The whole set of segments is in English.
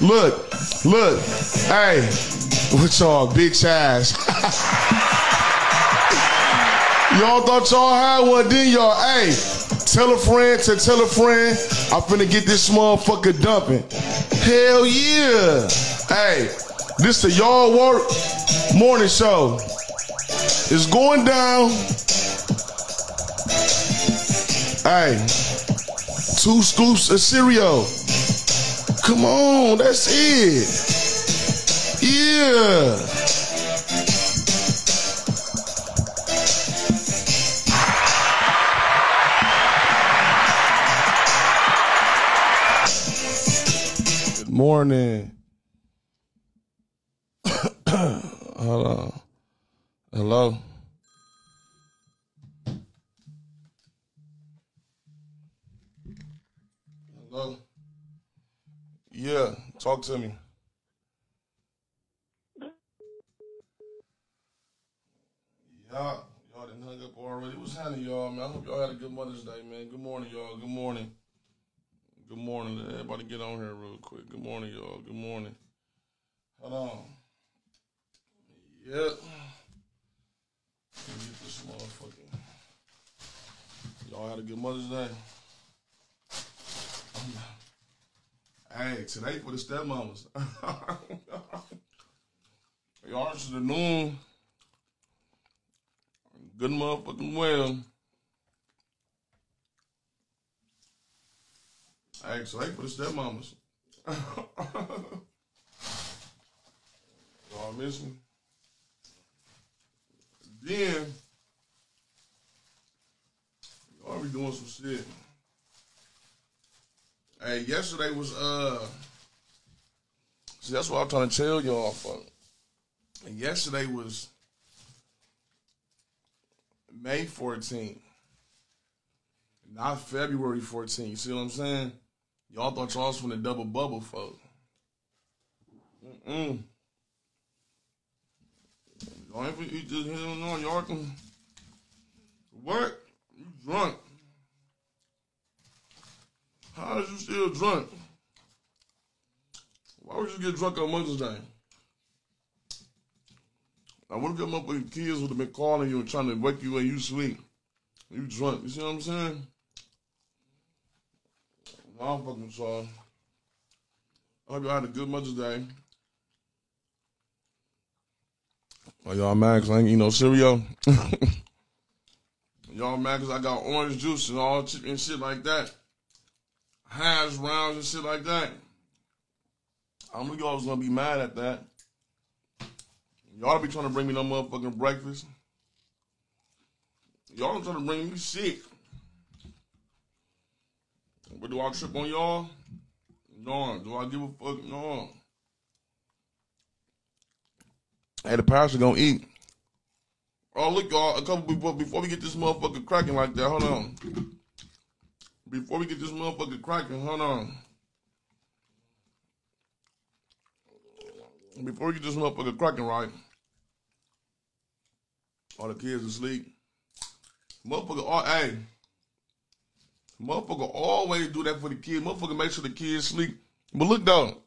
Look, look, hey, what y'all, bitch ass. y'all thought y'all had one, then y'all, hey, tell a friend to tell a friend, I'm finna get this motherfucker dumping. Hell yeah. Hey, this the y'all work morning show. It's going down. Hey, two scoops of cereal. Come on, that's it. Yeah. Good morning. Hold on. Hello. Hello. Yeah, talk to me. Y'all, y'all didn't hung up already. What's happening, y'all, man? I hope y'all had a good Mother's Day, man. Good morning, y'all. Good morning. Good morning. Everybody get on here real quick. Good morning, y'all. Good morning. Hold on. Yep. Get this motherfucking. Y'all had a good Mother's Day. Hey, today for the stepmamas. Y'all should have known. Good motherfucking well. Hey, today for the stepmamas. Y'all miss me? Then, y'all be doing some shit. Hey, yesterday was uh see that's what I'm trying to tell y'all for. And yesterday was May 14th. Not February 14th. You see what I'm saying? Y'all thought y'all was from the double bubble folk. Mm-mm. Y'all ain't on y'all can what? You drunk. How is you still drunk? Why would you get drunk on Mother's Day? I would come up with kids would have been calling you and trying to wake you when you sleep. You drunk. You see what I'm saying? I'm fucking sorry. I hope y'all had a good Mother's Day. Oh, y'all mad cause I ain't eat no cereal? y'all mad cause I got orange juice and all and shit like that? Hash rounds and shit like that. How many y'all was gonna be mad at that? Y'all be trying to bring me no motherfucking breakfast. Y'all trying to bring me shit. But do I trip on y'all? No. Do I give a fuck? No. Hey, the pastor gonna eat. Oh, look, y'all. A couple before before we get this motherfucker cracking like that. Hold on. Before we get this motherfucker cracking, hold on. Before we get this motherfucker cracking, right? All the kids asleep. Motherfucker, all, hey. Motherfucker always do that for the kids. Motherfucker make sure the kids sleep. But look though.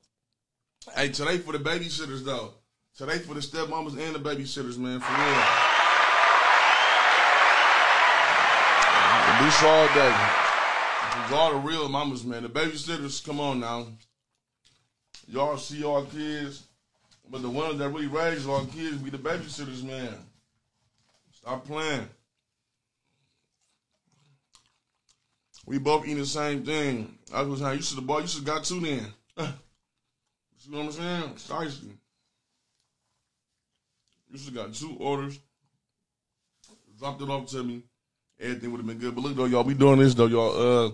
Hey, today for the babysitters though. Today for the stepmamas and the babysitters, man, for real. This all day. Y'all the real mamas, man. The babysitters, come on now. Y'all see our kids, but the ones that really raise our kids be the babysitters, man. Stop playing. We both eating the same thing. I was saying, you should have bought, you should got two then. You see what I'm saying? Precisely. You should got two orders. Dropped it off to me. Everything would have been good. But look though, y'all, we doing this though, y'all. Uh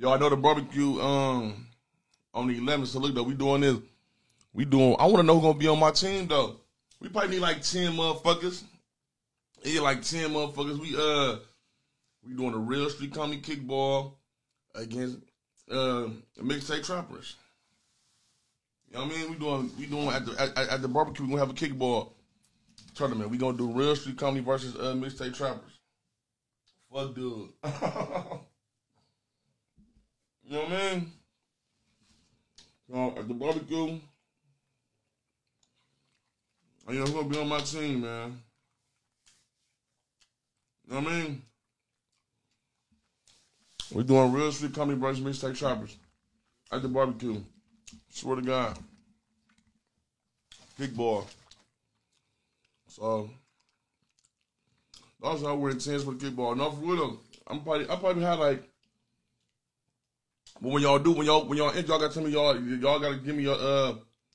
Y'all know the barbecue um on the 11th. So look though, we doing this. We doing. I want to know who's gonna be on my team though. We probably need like 10 motherfuckers. Yeah, like 10 motherfuckers. We uh we doing a real street comedy kickball against uh mixtape trappers. You know what I mean? We doing we doing at the at, at the barbecue. We gonna have a kickball tournament. We gonna do real street comedy versus uh mixtape trappers. Fuck dude. You know what I mean? So, at the barbecue. Know, who's gonna be on my team, man. You know what I mean? We're doing real street comedy brothers mixtape choppers at the barbecue. Swear to God. Kickball. So that's how we're intense for the kickball. No, for real I'm probably I probably had like but when y'all do when y'all when y'all y'all gotta tell me y'all y'all gotta give me your uh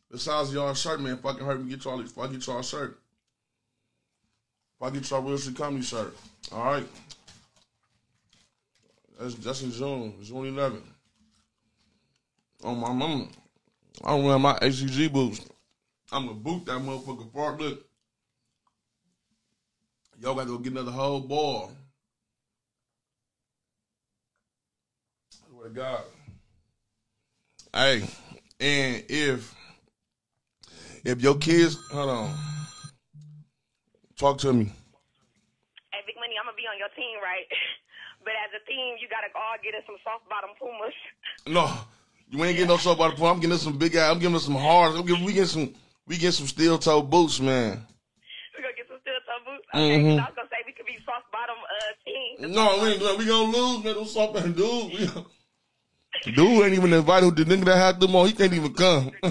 the size of y'all shirt, man. If I can hurt me get y'all if I get y'all shirt. If I get y'all real street comedy shirt. All right. That's that's in June, June 11th. On my mama. I don't wear my ACG boots. I'm gonna boot that motherfucker far. Look. Y'all gotta go get another whole ball. Swear to God. Hey, and if if your kids hold on. Talk to me. Hey, Big Money, I'm gonna be on your team, right? but as a team, you gotta all get us some soft bottom pumas. No. You ain't getting no soft bottom. I'm getting some big ass I'm giving us some hard. I'm getting, we get some we get some steel toe boots, man. We gonna get some steel toe boots. Okay, mm-hmm. I was gonna say we could be soft bottom uh team. No, we ain't. We gonna lose, man. Those soft bottom dudes. Dude ain't even invited the nigga that had them on. He can't even come.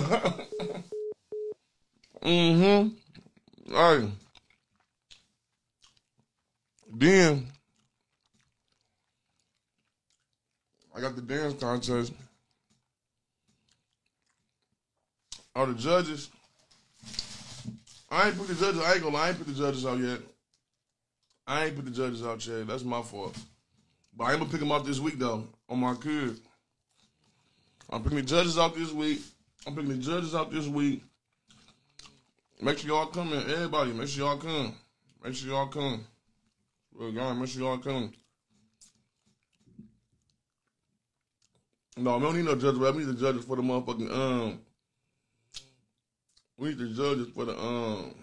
mm-hmm. All right. Then I got the dance contest. Are the judges? I ain't put the judges. I ain't gonna. I ain't put the judges out yet. I ain't put the judges out yet. That's my fault. But I am gonna pick them out this week though on my kid. I'm picking the judges out this week. I'm picking the judges out this week. Make sure y'all come in. Everybody, make sure y'all come. Make sure y'all come. Well, y'all, make sure y'all come. No, we don't need no judges. We need the judges for the motherfucking um we need the judges for the um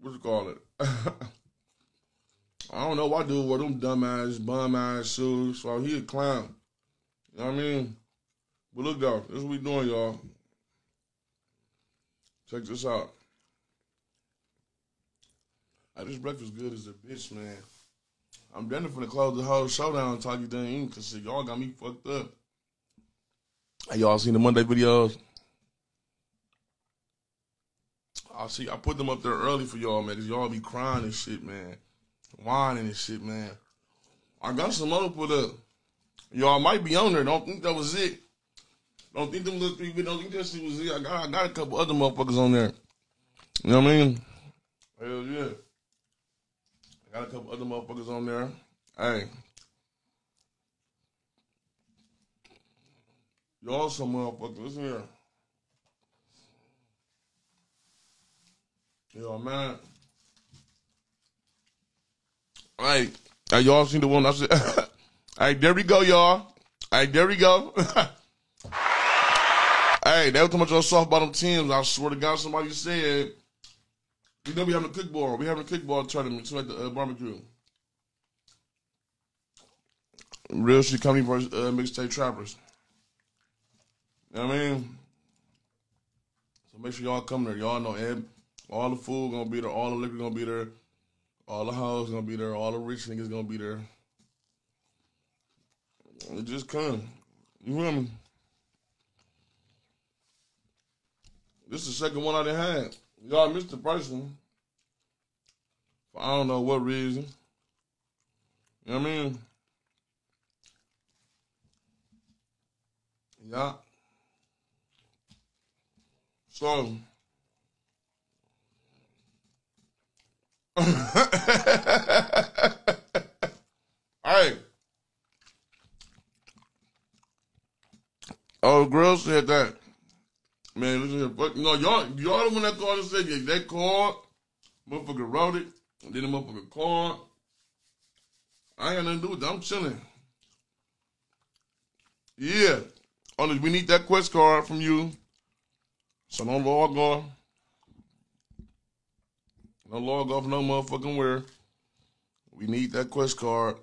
what you call it? I don't know what dude with them dumbass bum ass shoes. So he a clown. You know what I mean? But look though, this is what we doing, y'all. Check this out. I this breakfast good as a bitch, man. I'm ready for to close the whole show down and talk you done eating because y'all got me fucked up. Hey, y'all seen the Monday videos? I see. I put them up there early for y'all, man, because y'all be crying and shit, man, whining and shit, man. I got some other put up. Y'all might be on there. Don't think that was it. Don't think them little three. Don't think that shit was it. I got, I got a couple other motherfuckers on there. You know what I mean? Hell yeah. I got a couple other motherfuckers on there. Hey. Y'all some motherfuckers. Listen here. Yo, man. Hey, hey, y'all seen the one I said? hey, there we go, y'all. Hey, there we go. hey, that was too much on soft bottom teams. I swear to God, somebody said, you know, we having a kickball. We having a kickball tournament tonight at the uh, barbecue. Real shit coming for uh, mixtape trappers. You know what I mean? So make sure y'all come there. Y'all know Ed. All the food gonna be there. All the liquor gonna be there. All the hoes gonna be there. All the rich niggas gonna be there. It just come. You feel me? This is the second one I done had. Y'all missed the first one. For I don't know what reason. You know what I mean? Yeah. So All right. Oh, girl said that. Man, listen you know, y'all, y'all the one that called and said, yeah, that called. Motherfucker wrote it. And then the motherfucker called. I ain't got nothing to do with that. I'm chilling. Yeah. Only we need that quest card from you. So don't log. No log off, no motherfucking where. We need that quest card.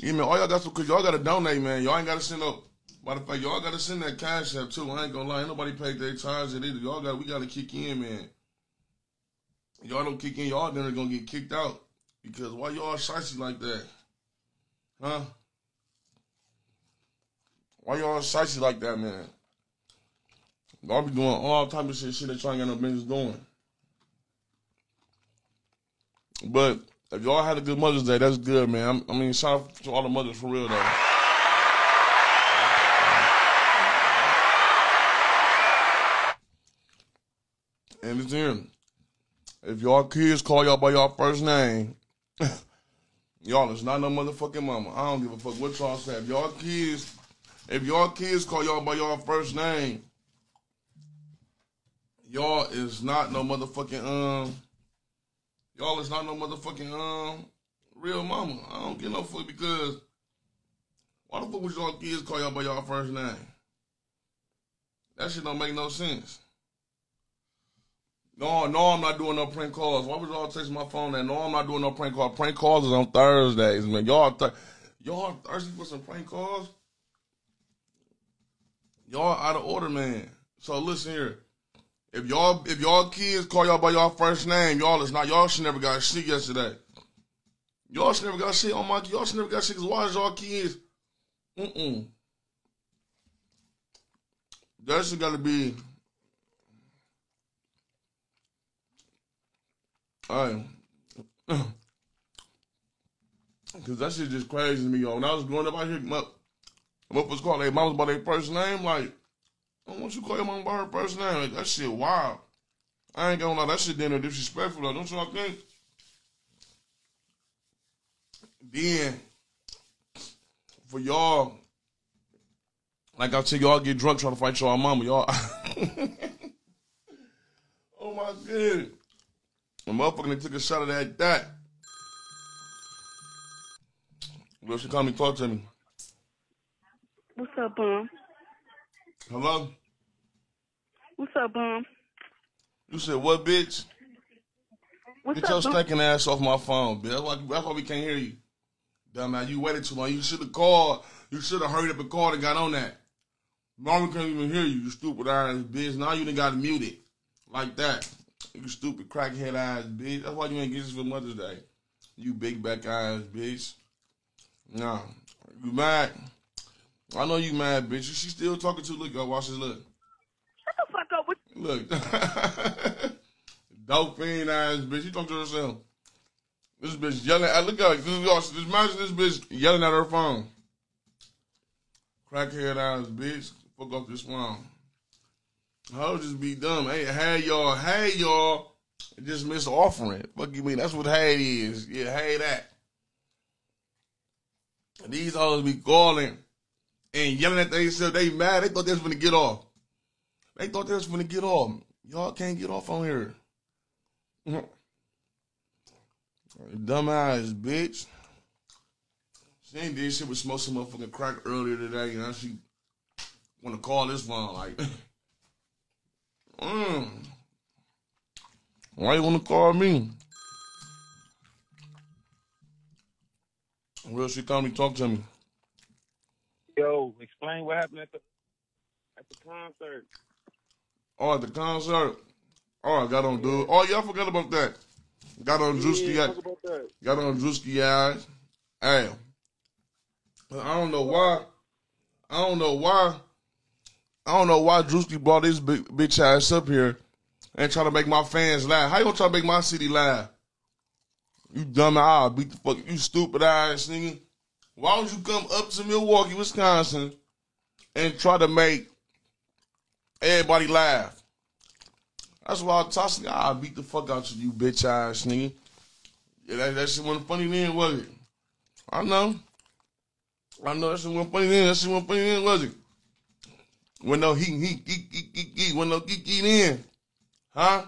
Yeah, man, all y'all got to, cause y'all got to donate, man. Y'all ain't got to send up Matter of fact, y'all gotta send that cash app too. I ain't gonna lie, ain't nobody paid their tithes yet either. Y'all got we gotta kick in, man. Y'all don't kick in, y'all then are gonna get kicked out. Because why y'all shicey like that? Huh? Why y'all shicey like that, man? Y'all be doing all type of shit, shit that y'all ain't got no business doing. But if y'all had a good Mother's Day, that's good, man. I mean, shout out to all the mothers for real, though. And it's in. If y'all kids call y'all by y'all first name, y'all is not no motherfucking mama. I don't give a fuck what y'all say. If y'all kids, if y'all kids call y'all by y'all first name, y'all is not no motherfucking um y'all is not no motherfucking um real mama. I don't get no fuck because why the fuck would y'all kids call y'all by y'all first name? That shit don't make no sense. No, no, I'm not doing no prank calls. Why would y'all text my phone and no, I'm not doing no prank calls. Prank calls is on Thursdays, man. Y'all, th- y'all thirsty for some prank calls? Y'all out of order, man. So listen here. If y'all if y'all kids call y'all by y'all first name, y'all is not y'all should never got shit yesterday. Y'all should never got shit on my y'all should never got shit because why is y'all kids? Mm-mm. That shit gotta be Alright. Cause that shit just crazy to me, yo. When I was growing up out here, my what was called their moms by their first name, like I don't want you call your mom by her first name. Like, that shit wild. I ain't gonna lie, that shit damn disrespectful though. Don't y'all think? Then for y'all, like I tell y'all get drunk trying to fight y'all mama, y'all. oh my god. The motherfucker took a shot of that that. Well, she called me, talk to me. What's up, bum? Hello? What's up, bum? You said what, bitch? What's Get your up, bum? stinking ass off my phone, bitch. That's why, that's why we can't hear you. Dumbass, you waited too long. You should have called. You should have hurried up and called and got on that. We can't even hear you, you stupid ass bitch. Now you done got muted. Like that. You stupid crackhead ass bitch. That's why you ain't get this for Mother's Day. You big back ass bitch. Nah. You mad? I know you mad, bitch. She still talking to look, yo, watch this look. Shut the fuck up with Look. Dope fiend ass bitch. She talking to herself. This bitch yelling at look at y'all just imagine this bitch yelling at her phone. Crackhead ass bitch. Fuck off this phone. I'll just be dumb. Hey, hey y'all, hey y'all. Just miss offering. Fuck you mean? That's what hey is. Yeah, hey that. These hoes be calling and yelling at themselves. They mad. They thought they was gonna get off. They thought they was gonna get off. Y'all can't get off on here. Dumbass bitch. She ain't did shit with smoke some motherfucking crack earlier today. You know, she wanna call this phone like, mm. Why you wanna call me? Real, she called me, talk to me. Yo, explain what happened at the at the concert. Oh, at the concert. Oh, I got on dude. Oh, y'all forgot about that. Got on Drewski. Yeah, at- talk about that. Got on Drewski eyes. Hey. I don't know why. I don't know why. I don't know why Drewski brought his big, bitch ass up here and try to make my fans laugh. How you gonna try to make my city laugh? You dumb ass, beat the fuck, you stupid ass nigga. Why would you come up to Milwaukee, Wisconsin, and try to make everybody laugh? That's why I toss I beat the fuck out of you, bitch ass nigga. Yeah, that, that shit wasn't funny then, was it? I know. I know that shit wasn't funny then. That shit wasn't funny then, was it? When no he he he he he he when no geek geek in, huh?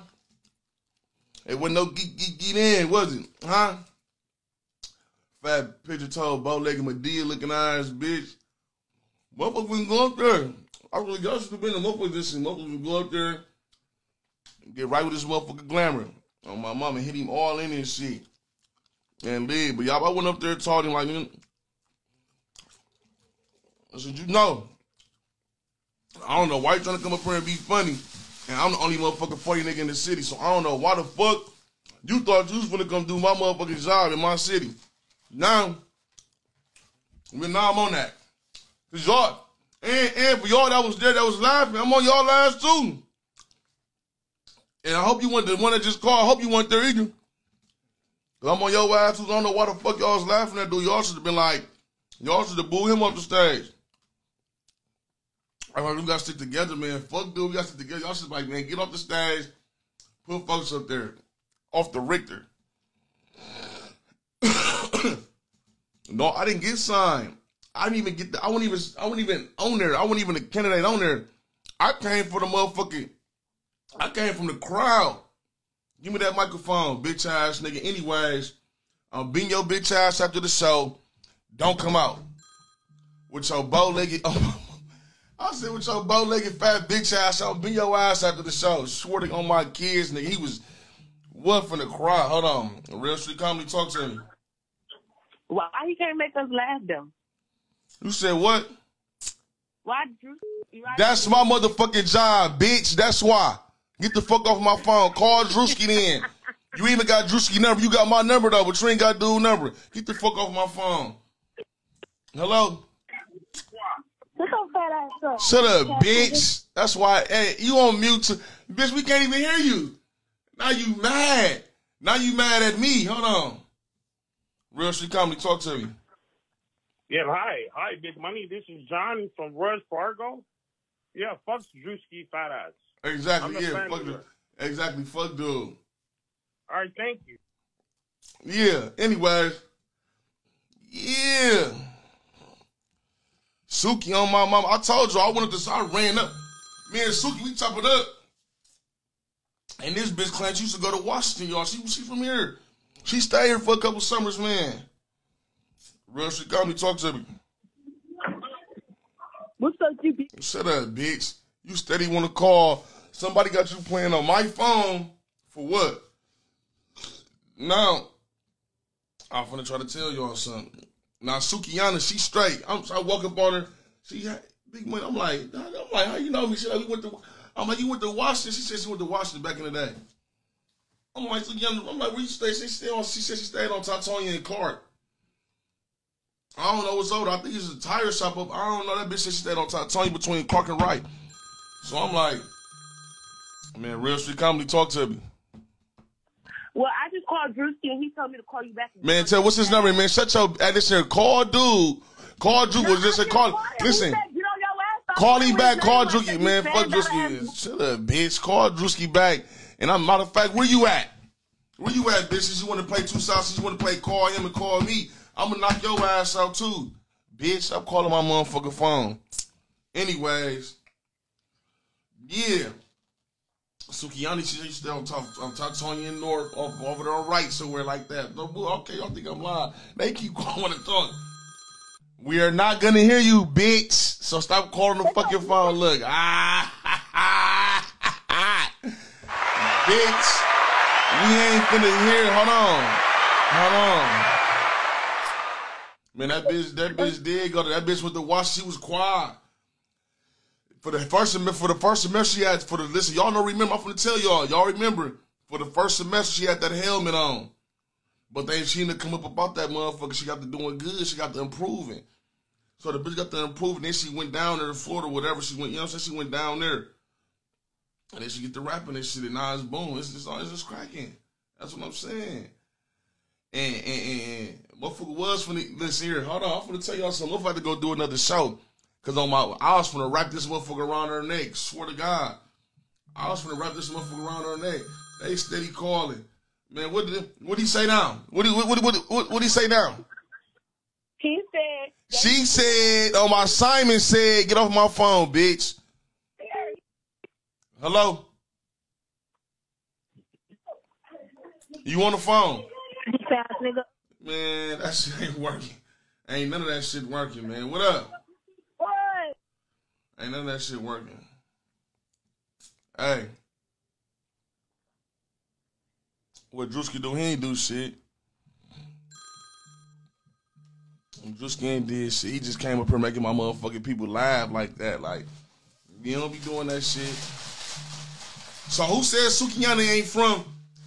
It wasn't no geek geek geek in, was it? Huh? Fat picture toe, bow legged Madea looking eyes, bitch. Motherfuckers wouldn't go up there. I really y'all should have been a motherfucker this shit. Motherfuckers would go up there, get right with this motherfucker glamour. On my mama hit him all in and shit. And leave. But y'all I went up there and told him like I said, you know, I don't know why you trying to come up here and be funny. And I'm the only motherfucking funny nigga in the city. So I don't know why the fuck you thought you was gonna come do my motherfucking job in my city. Now, but now I'm on that. Cause y'all, and, and for y'all that was there that was laughing, I'm on y'all last too. And I hope you went the one that just called. I hope you went there either. Cause I'm on your ass too. I don't know why the fuck y'all was laughing at dude. Y'all should have been like, y'all should have booed him off the stage. I'm like, we gotta stick together, man. Fuck dude, we gotta stick together. Y'all should like, man, get off the stage, put folks up there, off the Richter. No, I didn't get signed. I didn't even get the, I wasn't even I wasn't even on there. I wasn't even a candidate on there. I came for the motherfucking I came from the crowd. Give me that microphone, bitch ass nigga. Anyways, uh, I'll being your bitch ass after the show. Don't come out. With your bow legged oh, I said with your bow legged fat bitch ass, I'll beat your ass after the show. Swearing on my kids, nigga. He was what from the crowd. Hold on. Real street comedy talk to me. Why he can't make us laugh though? You said what? Why Drew? why- That's my motherfucking job, bitch. That's why. Get the fuck off my phone. Call Drewski then. You even got Drewski number. You got my number though, but you ain't got dude number. Get the fuck off my phone. Hello? Shut your fat ass up. Shut up, bitch. That's why, hey, you on mute. To, bitch, we can't even hear you. Now you mad. Now you mad at me. Hold on. Real Street Comedy, talk to me. Yeah, hi. Hi, Big Money. This is John from Wells Fargo. Yeah, fuck Drewski fat ass. Exactly, yeah. Fuck the, exactly, fuck dude. All right, thank you. Yeah, anyways. Yeah. Suki on my mama. I told you I went up this, I ran up. Me and Suki, we chop it up. And this bitch claims she used to go to Washington, y'all. She, she from here. She stayed here for a couple summers, man. Real she got me talk to me. What's up, you bitch? Shut up, bitch. You steady want to call. Somebody got you playing on my phone for what? Now, I'm finna try to tell y'all something. Now, Sukihana, she straight. I'm, I walk up on her. She had big money. I'm like, I'm like, how you know me? She like, we went to. I'm like, you went to Washington. She said she went to Washington back in the day. I'm like, Sukihana, I'm like, where you stay? She stayed on. She said she stayed on Teutonia and Clark. I don't know what's over. I think it's a tire shop up. I don't know. That bitch said she stayed on Teutonia between Clark and Wright. So I'm like, man, real street comedy, talk to me. Well, I just called Drewski and he told me to call you back. Man, tell what's his number, man? Shut your at this here. Call dude. Call Drew. Was just a call. Listen, call him back. Call Drewski, man. Fuck Drewski. Shut up, bitch. Call Drewski back. And I'm matter of fact, where you at? Where you at, bitches? You want to play two sauces? You want to play call him and call me? I'm gonna knock your ass out too, bitch. Stop calling my motherfucking phone. Anyways, yeah. Sukihana, she used to on top, on Teutonia and North, off, over there on right somewhere like that. No, okay, y'all think I'm lying. They keep calling to talk. We are not gonna hear you, bitch. So stop calling the fucking phone. Look, ah. bitch. We ain't finna hear. Hold on, hold on. Man, that bitch, that bitch did go to that bitch with the watch. She was quiet for the first semester. For the first semester, she had for the listen. Y'all know. Remember, I'm gonna tell y'all. Y'all remember for the first semester, she had that helmet on. But then she didn't come up about that motherfucker. She got to doing good. She got to improving. So the bitch got to improving. Then she went down there to Florida, whatever. She went, you know what I'm saying? She went down there. And then she get to rapping and shit. And now it's boom. It's just, it's just cracking. That's what I'm saying. And, and, and, and motherfucker was finna, listen here, hold on. I'm gonna tell y'all something. Motherfucker had to go do another show. Cause on my, I was gonna wrap this motherfucker around her neck. Swear to God. I was gonna wrap this motherfucker around her neck. They steady calling. Man, what did what he say now? What did what what what what he say now? He said. She said, "Oh my Simon said, get off my phone, bitch." Hello. You on the phone? You fast nigga. Man, that shit ain't working. Ain't none of that shit working, man. What up? What? Ain't none of that shit working. Hey. What Drewski do? He ain't do shit. Drewski ain't did shit. He just came up here making my motherfucking people laugh like that. Like, you don't be doing that shit. So who says Sukihana ain't from?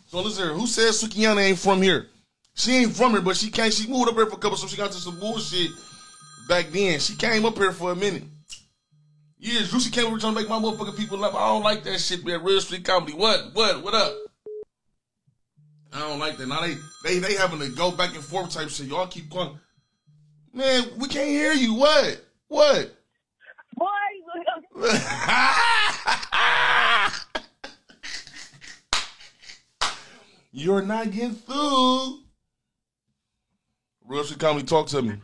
So listen here. Who says Sukihana ain't from here? She ain't from here, but she came. She moved up here for a couple, so she got to some bullshit back then. She came up here for a minute. Yeah, Juicy came over trying to make my motherfucking people laugh. I don't like that shit, man. Real street comedy. What? What? What up? I don't like that. Now they they they having to go back and forth type shit. Y'all keep calling. Man, we can't hear you. What? What? Boy, You're not getting through. Real street comedy. Talk to me.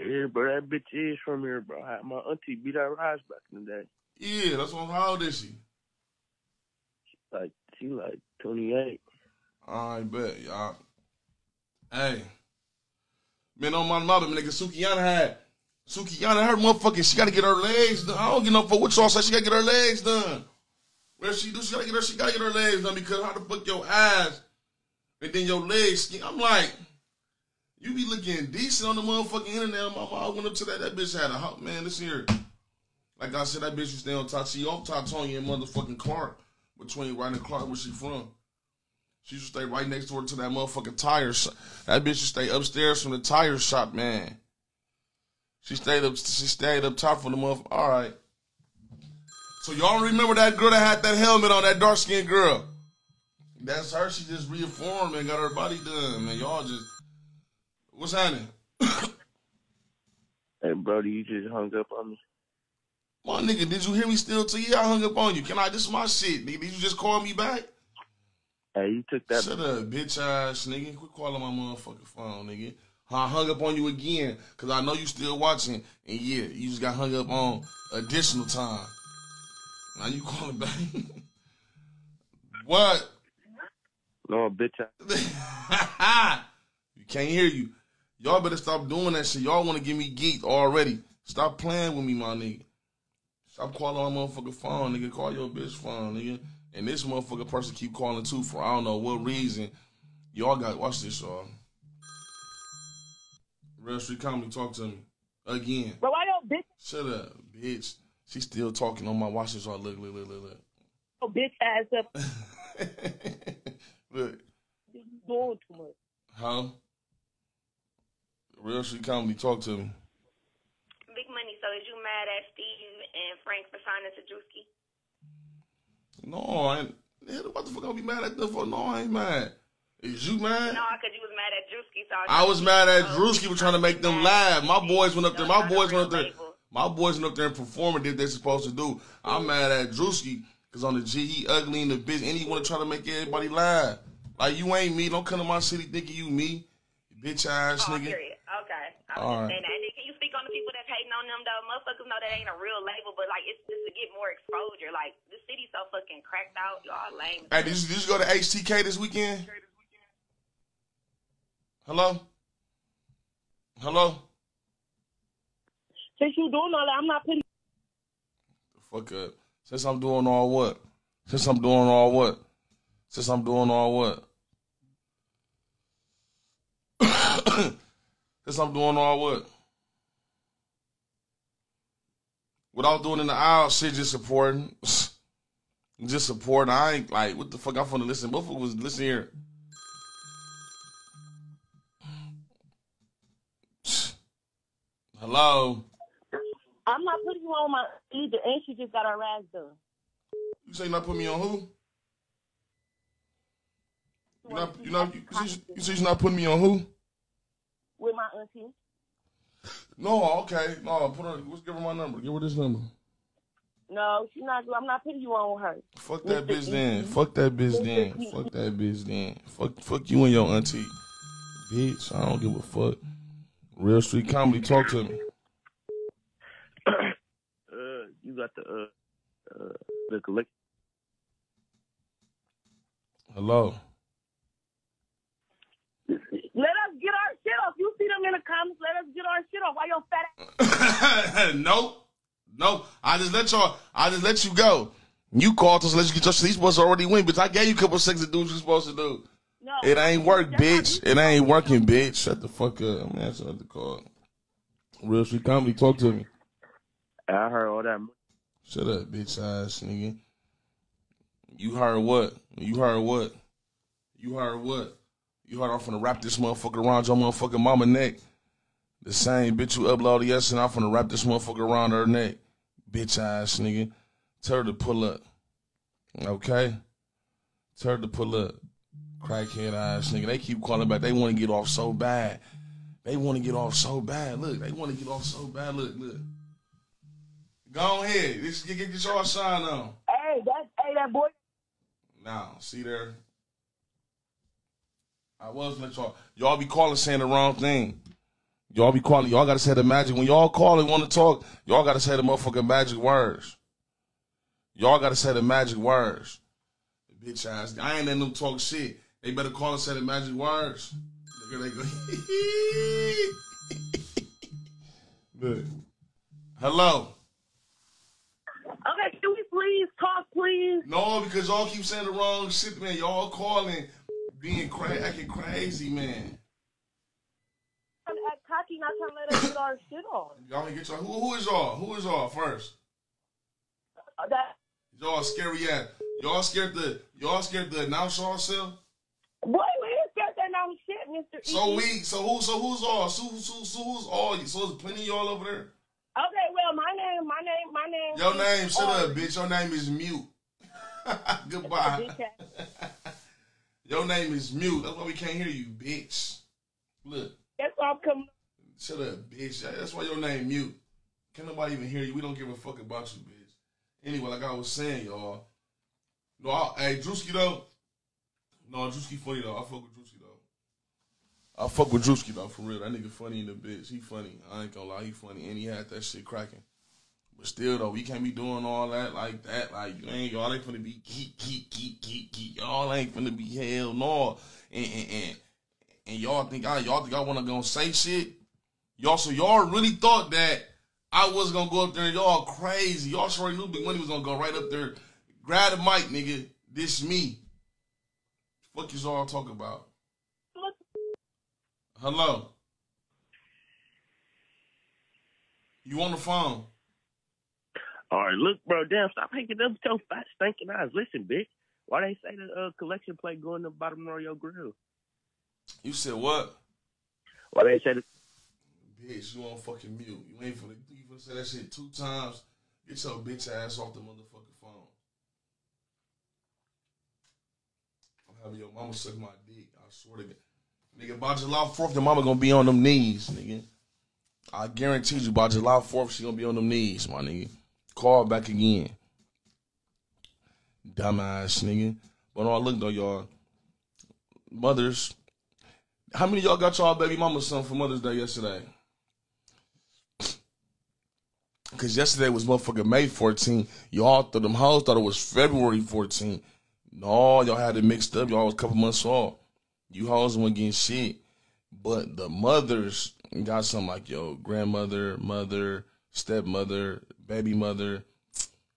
Yeah, bro, that bitch is from here, bro. My auntie beat our rise back in the day. Yeah, that's what. How old is she? Like, she like 28. I bet, y'all. Hey. Man, on my mother, nigga, Sukihana had. Sukihana, her motherfucking, she gotta get her legs done. I don't get no fuck what y'all say. She gotta get her legs done. What she do? She gotta get her, she gotta get her legs done because how the fuck your eyes and then your legs skin. I'm like, you be looking decent on the motherfucking internet. My mom went up to that. That bitch had a hot man. This here. Like I said, that bitch stay on top. She off Teutonia and motherfucking Clark. Between Ryan and Clark, where she from. She to stay right next door to that motherfucking tire shop. That bitch to stay upstairs from the tire shop, man. She stayed up. She stayed up top for the motherfucker. All right. So y'all remember that girl that had that helmet on? That dark skinned girl. That's her. She just reformed and got her body done, man. Y'all just. What's happening? Hey, Brody, you just hung up on me. My nigga, did you hear me still to you? I hung up on you. Can I? This is my shit, nigga. Did you just call me back? Hey, you took that. Shut up, bitch ass nigga. Quit calling my motherfucking phone, nigga. I hung up on you again because I know you still watching. And yeah, you just got hung up on additional time. Now you calling back. what? No, bitch. I- you can't hear you. Y'all better stop doing that shit. Y'all want to give me geeked already. Stop playing with me, my nigga. Stop calling my motherfucking phone, nigga. Call your bitch phone, nigga. And this motherfucking person keep calling too for I don't know what reason. Y'all got watch this, y'all. Real Street Comedy, talk to me again. But why your bitch, Shut up, bitch. She still talking on my watch this. Y'all look, look, look, look, look. your bitch ass up? look, You doing too much. Huh? Real Street Comedy, talk to me. Big money. So is you mad at Steve and Frank for signing to Drewski? No, I ain't. What the fuck I be mad at them for? No, I ain't mad. Is you mad? No, because you was mad at Drewski. So I was mad at oh, Drewski for trying to make them laugh. My boys went up there. My boys went up there. My boys went up there and performed and did they supposed to do. I'm mad at Drewski because on the G, he ugly in the bitch and he want to try to make everybody laugh. Like, you ain't me. Don't come to my city thinking you me. Bitch ass Oh, nigga. period. Okay. I All right. that. And can you speak on the people that's hating on them though? Motherfuckers know that ain't a real label, but like it's just to get more exposure. Like the city's so fucking cracked out. Y'all lame. Hey, did you, did you go to HTK this weekend? Hello? Hello? Since you doing all that, I'm not putting. Fuck up. Since I'm doing all what? Since I'm doing all what? Since I'm doing all what? Since I'm doing all what? Was doing in the aisle, shit, just supporting. Just supporting. I ain't like, what the fuck? I'm finna listen. Motherfucker was listen here. Hello? I'm not putting you on my either, and she just got her ass done. You say not put me on who? You not, you not, you, say- you say you're not putting me on who? with my auntie. No, okay, no, put her. Let's give her my number. Give her this number. No, she's not. I'm not putting you on her. Fuck that Mr. bitch then. Fuck that bitch Mr. then. E. Fuck that bitch then. Fuck, fuck you and your auntie, bitch. I don't give a fuck. Real street comedy. Talk to me. uh, you got the uh, uh, the collect. Hello. Let us get our shit off. You see them in the comments. Let us get our shit off. Why your fat ass? nope. Nope. I just let y'all. I just let you go. You called us. Let you get your. You supposed to already win, bitch. I gave you a couple seconds to do what you supposed to do. No. It ain't work, bitch. It ain't working, bitch. Shut the fuck up. I'm answering the call. Real street comedy. Talk to me. I heard all that. Shut up, bitch ass nigga. You heard what? You heard what? You heard what? You heard I'm finna wrap this motherfucker around your motherfucking mama neck. The same bitch who uploaded yesterday, I'm finna wrap this motherfucker around her neck. Bitch ass nigga. Tell her to pull up. Okay? Tell her to pull up. Crackhead ass nigga. They keep calling back. They wanna get off so bad. They wanna get off so bad. Look, they wanna get off so bad. Look, look. Go ahead. This get, get y'all shine on. Hey, that hey that boy. Now, see there. I was let y'all y'all be calling saying the wrong thing. Y'all be calling. Y'all gotta say the magic. When y'all call and want to talk, y'all gotta say the motherfucking magic words. Y'all gotta say the magic words. Bitch ass. I ain't letting them talk shit. They better call and say the magic words. Look at they go. Look. Hello. Okay, can we please talk, please? No, because y'all keep saying the wrong shit, man. Y'all calling, being cra- acting crazy, man. I'm act cocky, not trying to let us get our shit on. Y'all get y'all. Who, who is y'all? Who is y'all first? Uh, that Y'all scary ass. Y'all scared to y'all scared to announce yourself. boy, we ain't scared that now shit, Mister. So we so who so who's all so, so, so who's all you? So there's plenty of y'all over there. My name, my name, my name. Your name, shut up, bitch. Your name is mute. Goodbye. Your name is mute. That's why we can't hear you, bitch. Look, That's why I'm coming. shut up, bitch. That's why your name mute. Can nobody even hear you? We don't give a fuck about you, bitch. Anyway, like I was saying, y'all. No, I, hey, Drewski though. No, Drewski funny though. I fuck with Drewski. I fuck with Drewski though, for real. That nigga funny in the bitch. He funny. I ain't gonna lie, he funny. And he had that shit cracking. But still though, we can't be doing all that like that. Like you ain't y'all ain't finna be geek, geek, geek, geek, geek. Y'all ain't finna be hell no. And and and, and y'all think I y'all think I wanna go say shit. Y'all so y'all really thought that I was gonna go up there y'all crazy. Y'all sure knew Big Money was gonna go right up there, grab the mic, nigga. This me. Fuck is y'all talking about? Hello. You on the phone? All right, look, bro, damn, stop hanging up your fat stinking eyes. Listen, bitch, why they say the uh, collection plate going to the bottom of your grill? You said what? Why they say the Bitch, you on fucking mute. You ain't finna, you finna say that shit two times. Get your bitch ass off the motherfucking phone. I'm having your mama suck my dick. I swear to God. Nigga, by July 4th, your mama gonna be on them knees, nigga. I guarantee you, by July 4th, she gonna be on them knees, my nigga. Call back again. Dumbass nigga. But no, look though, y'all. Mothers, how many y'all got y'all baby mama son for Mother's Day yesterday? Cause yesterday was motherfucking May 14. Y'all thought them hoes thought it was February 14. No, y'all had it mixed up. Y'all was a couple months off. You hoes weren't getting shit. But the mothers got something like yo, grandmother, mother, stepmother, baby mother,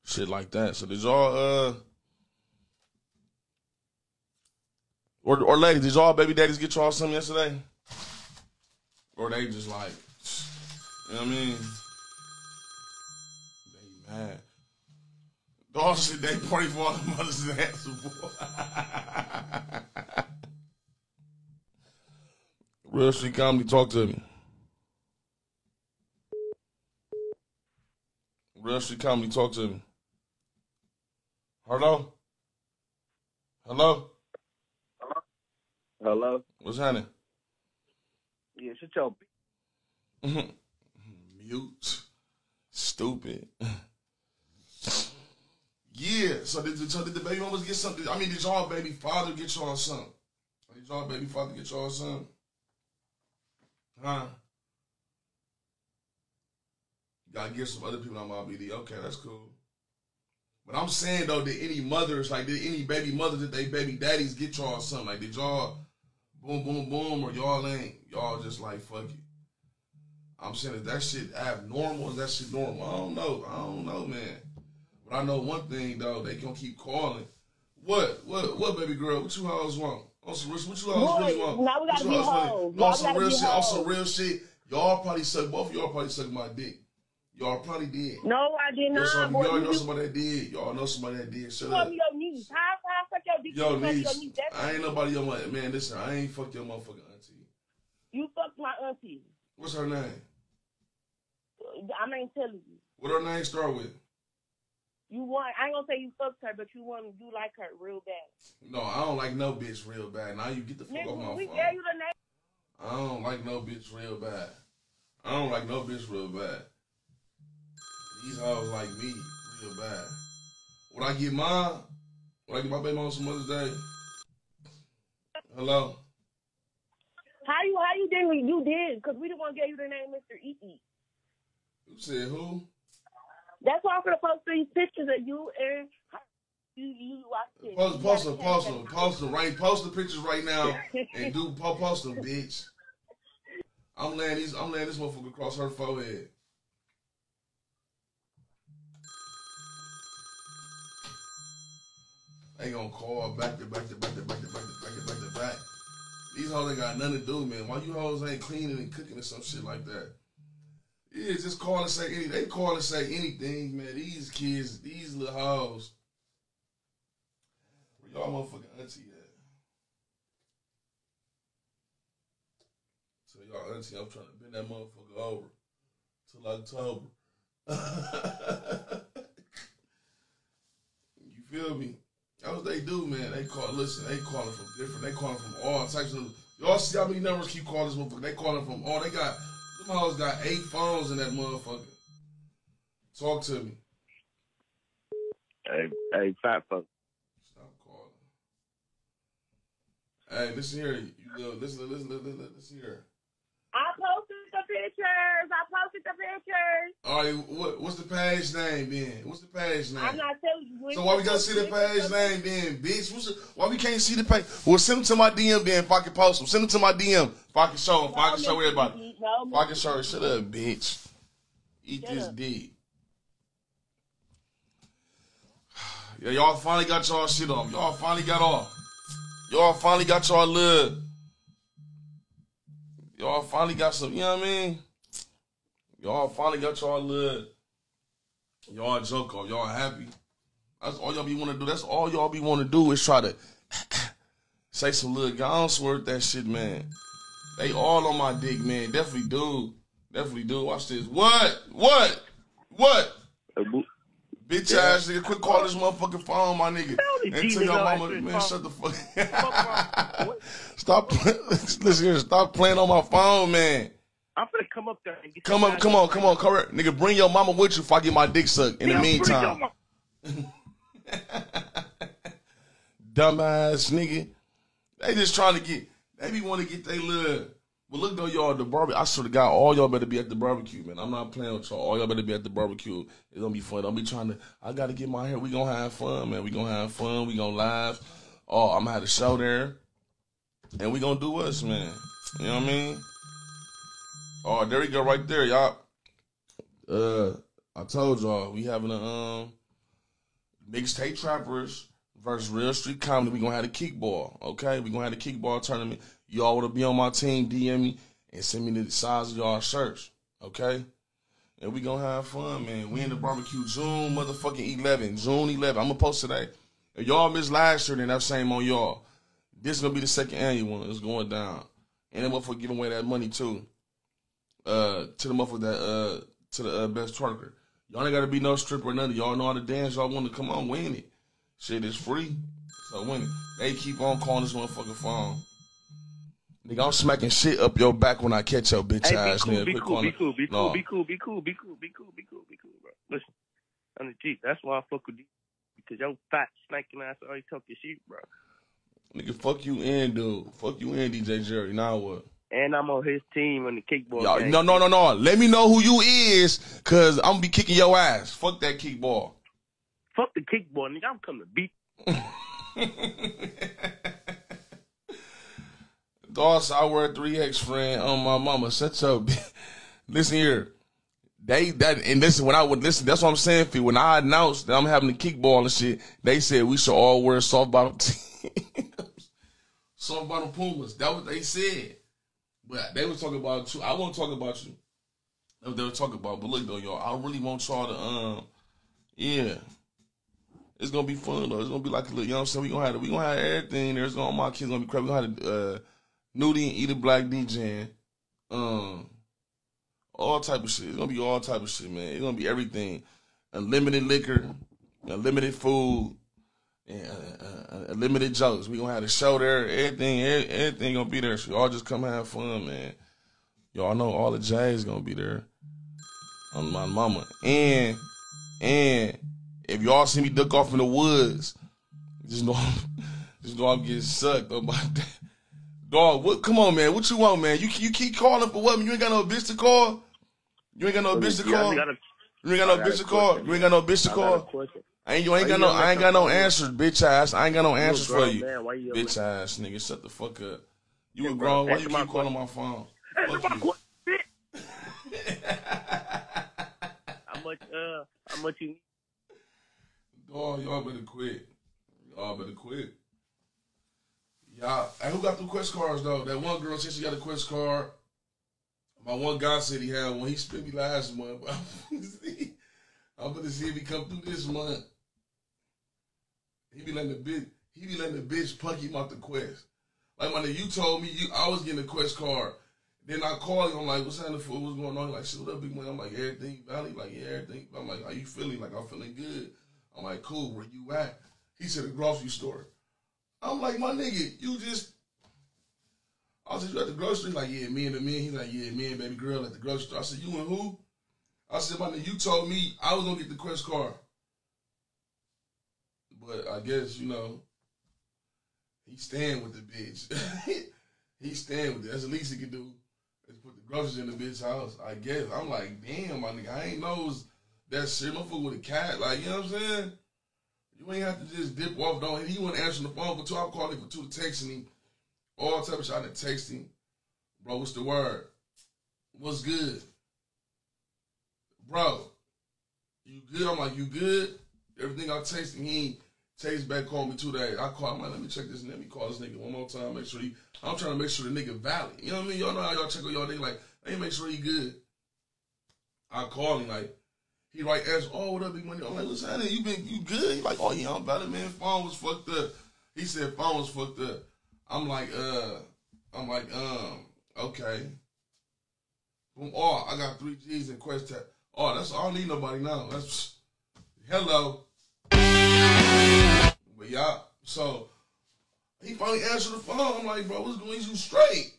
shit like that. So did y'all uh or or ladies, did y'all baby daddies get y'all something yesterday? Or they just like you know what I mean? They mad. Dog shit they party for all the mothers and ass Real street comedy, talk to me. Real street comedy, talk to me. Hello? Hello? hello? What's happening? Yeah, shut your. Mute. Stupid. yeah. So did, so did the baby mamas get something? I mean, did y'all baby father get y'all something? Did y'all baby father get y'all something? Huh? Gotta get some other people on my BD. Okay, that's cool. But I'm saying though, did any mothers, like did any baby mothers, did they baby daddies get y'all something? Like did y'all boom boom boom or y'all ain't y'all just like fuck it? I'm saying is that shit abnormal? Is that shit normal? I don't know. I don't know, man. But I know one thing though, they gonna keep calling. What? What? What, baby girl? What you hoes want? On some real, what you Boy, really want? now we gotta be hoes. No, on some real shit. On some real shit. Y'all probably suck. Both of y'all probably suck my dick. Y'all probably did. No, I did not. some, y'all know somebody that did. Y'all know somebody that did. Shut up. your niece. How how fuck your dick? Yo, you told your. That's, I ain't nobody your mother. Man, listen, I ain't fuck your motherfucking auntie. you fucked my auntie. What's her name? I ain't telling you. What her name start with? You want? I ain't gonna say you fucked her, but you want you like her real bad. No, I don't like no bitch real bad. Now you get the fuck off my we phone. gave you the name. I don't like no bitch real bad. I don't like no bitch real bad. These hoes like me real bad. When I get mine, when I get my baby on some Mother's Day. Hello? How you how you did you did? Because we the one gave you the name Mr. E E. You said who? That's why I'm gonna post these pictures of you and you you watch this. Post, post them, post them, post them, right? Post the pictures right now and do po- post them, bitch. I'm laying these, I'm laying this motherfucker across her forehead. They gonna call back to back to back to back to back to back to back to back. These hoes ain't got nothing to do, man. Why you hoes ain't cleaning and cooking or some shit like that? Yeah, just call and say any. They call and say anything, man. These kids, these little hoes. Where y'all motherfucking auntie at? So y'all auntie, I'm trying to bend that motherfucker over till October. you feel me? That's what they do, man. They call. Listen, they calling from different. They calling from all types of. Y'all see how many numbers keep calling this motherfucker? They calling from all. They got. Them hoes got eight phones in that motherfucker. Talk to me. Hey, hey, fat fuck. Stop calling. Hey, listen here. You go. Listen, listen, listen, listen, listen here. I posted the pictures. I posted the pictures. All right, what, what's the page name then? What's the page name? I'm not telling you. So why we gotta see the page name then, bitch? What's the, why we can't see the page? Well, send them to my DM then if I can post them. Send them to my DM if I can show them. If I can show everybody. No, If I can. Shut up, bitch. Eat Shut this up. dick. Yeah, y'all finally got y'all shit off. Y'all finally got off. Y'all finally got y'all love. Y'all finally got some, you know what I mean? Y'all finally got y'all love. Y'all joke off. Y'all happy. That's all y'all be want to do. That's all y'all be want to do is try to say some little. I don't swear that shit, man. They all on my dick, man. Definitely do. Definitely do. Watch this. What? What? What? Bitch Yeah. ass nigga, quit calling this motherfucking phone, my nigga. And G tell your nigga mama, man, shut the fuck. Fuck wrong. stop. play- Listen here, stop playing on my phone, man. I'm gonna come up there and get Come your on, come on, come on, come here. Nigga, bring your mama with you if I get my dick sucked in the meantime. your mom- Dumbass nigga. They just trying to get, they be want to get they little. But look though, y'all, the barbecue. I swear to God, all y'all better be at the barbecue, man. I'm not playing with y'all. All y'all better be at the barbecue. It's gonna be fun. Don't be trying to. I gotta get my hair. We gonna have fun, man. We gonna have fun. We gonna laugh. Oh, I'm gonna have a show there, and we gonna do us, man. You know what I mean? Oh, there we go, right there, y'all. Uh, I told y'all we having a um mixtape trappers versus real street comedy. We gonna have a kickball, okay? We gonna have a kickball tournament. Y'all wanna be on my team? DM me and send me the size of y'all shirts, okay? And we gonna have fun, man. We in the barbecue June motherfucking 11, June 11. I'm gonna post today. If y'all missed last year, then that's same on y'all. This is gonna be the second annual one. It's going down, and then motherfucker giving away that money too. Uh, to the motherfucker that uh to the uh, best twerker. Y'all ain't gotta be no stripper or nothing. Y'all know how to dance. Y'all want to come on, win it. Shit is free, so it. They keep on calling this motherfucking phone. Nigga, I'm smacking shit up your back when I catch your bitch Hey, ass. cool, nigga. be cool, be cool, be cool, be cool, be cool, be cool, be cool, be cool, be cool, be cool, bro. Listen, on the G, that's why I fuck with you. Because your fat, snaking ass always talking shit, bro. Nigga, fuck you in, dude. Fuck you in, DJ Jerry. Now what? And I'm on his team on the kickball game. no, no, no, no. Let me know who you is, cause I'm gonna be kicking your ass. Fuck that kickball. Fuck the kickball, nigga. I'm coming to beat. Dawes, I wear three X friend on my mama. Shut up. listen here. They that and listen when I would listen, that's what I'm saying for you. When I announced that I'm having the kickball and shit, they said we should all wear soft bottom soft bottom pumas. That what they said. But they was talking about you. I won't talk about you. They were talking about. But look though, y'all, I really want y'all to um, yeah. It's gonna be fun though. It's gonna be like a little, you know what I'm saying? We gonna have we gonna have everything. There's gonna my kids gonna be crap. We gonna have uh, Nudie and Eat a Black DJ, um, all type of shit. It's gonna be all type of shit, man. It's gonna be everything. Unlimited liquor, unlimited food, and uh, uh, unlimited jokes. We gonna have the show there. Everything, everything gonna be there. So y'all just come have fun, man. Y'all know all the J's gonna be there on my mama. And and if y'all see me duck off in the woods, just know just know I'm getting sucked about that. Dog, what come on man, what you want, man? You you keep calling for what? You ain't got no bitch to call? You ain't got no bitch to call? You ain't got no bitch to call? You ain't got no bitch to I got a call? I ain't you ain't got no I ain't got no answers, bitch ass. I ain't got no answers for you. man, why you yelling Bitch ass nigga, shut the fuck up. You a grown, why you keep calling my phone? How much? Uh, how much you need? Dog, y'all better quit. Y'all better quit. Y'all, hey, who got the quest cards though? That one girl said she got a quest card. My one guy said he had one. He spent me last month. I'm gonna see. If he come through this month. He be letting the bitch. He be letting the bitch punk him out the quest. Like when you told me you, I was getting a quest card. Then I called him. I'm like, "What's happening? What's going on?" He like, "Shit, up, big man?" I'm like, "Everything, Valley." Like, "Yeah, everything." I'm like, "How you feeling?" Like, "I'm feeling good." I'm like, "Cool. Where you at?" He said, the grocery store." I'm like, "My nigga, you just." I said, "You at the grocery?" store Like, "Yeah, me and the man." He's like, "Yeah, me and baby girl at the grocery store." I said, "You and who?" I said, "My nigga, you told me I was gonna get the quest car. But I guess you know, he staying with the bitch. he staying with it. That's the least he can do. Is put the groceries in the bitch house. I guess. I'm like, damn, my nigga, I ain't knows that shit. My foot with a cat. Like, you know what I'm saying? You ain't have to just dip off. Don't. He wasn't answering the phone for two. I'm calling him for two, texting him, all type of shit. I text him, bro. What's the word? What's good, bro? You good? I'm like, you good? Everything I text him, he text back, call me two days. I call him, like, let me check this. Let me call this nigga one more time. Make sure he. I'm trying to make sure the nigga valid. You know what I mean? Y'all know how y'all check on y'all nigga. Like, me make sure he good. I call him like. He like asked, oh, what up, big money? I'm like, what's happening? You been, you good? He like, oh yeah, I'm better, man. Phone was fucked up. He said phone was fucked up. I'm like, uh, I'm like, um, okay. Oh, I got three G's in Quest Tech. Oh, that's I don't need nobody now. That's hello. But yeah, so he finally answered the phone. I'm like, bro, what's going? You straight?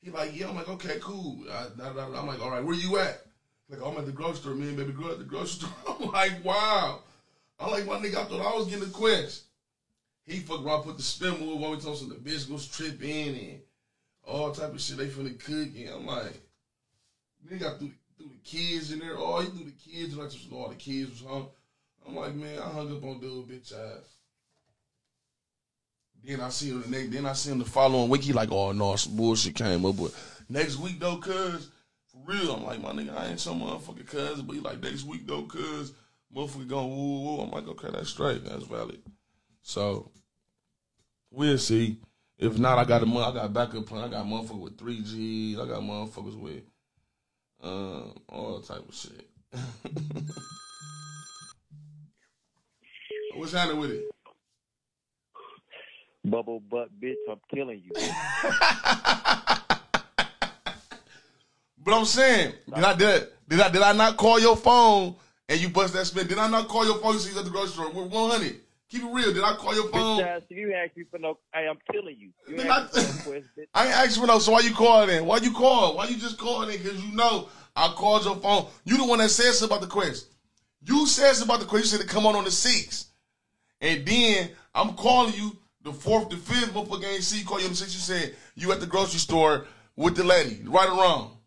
He like, yeah. I'm like, okay, cool. I. I'm like, all right, where you at? Like, I'm at the grocery store. Me and baby girl at the grocery store. I'm like, wow. I'm like, my nigga, I thought I was getting a quest. He fuck around, put the spin move on me, some the bitch goes trip in and all type of shit. They finna cook and I'm like, nigga got through, through the kids in there. Oh, he threw the kids and I just all the kids was hung. I'm like, man, I hung up on dude, bitch ass. Then I see him the next. Then I see him the following week. He like, oh no, some bullshit came up. But next week though, cuz real, I'm like, my nigga, I ain't some motherfucking cousin. But he like next week though, cuz motherfucker going woo woo. I'm like, okay, that's straight. That's valid. So we'll see. If not, I got a I got backup plan. I got motherfuckers with three Gs. I got motherfuckers with um all type of shit. What's happening with it? Bubble butt bitch, I'm killing you. But I'm saying, did I did, I- did I did I not call your phone and you bust that spin? Did I not call your phone? You see you at the grocery store. We're 100. Keep it real. Did I call your phone? bitch ass, you ask me for no, hey, I'm killing you. You I-. I ain't asking for no. So why you calling then? Why you call? Why you just calling in? Because you know I called your phone. You the one that says about the quest. You says about the quest. You said to come on on the six, and then I'm calling you the fourth, the fifth. Motherfucker ain't see you call you on the sixth. You said you at the grocery store with the lady. Right or wrong?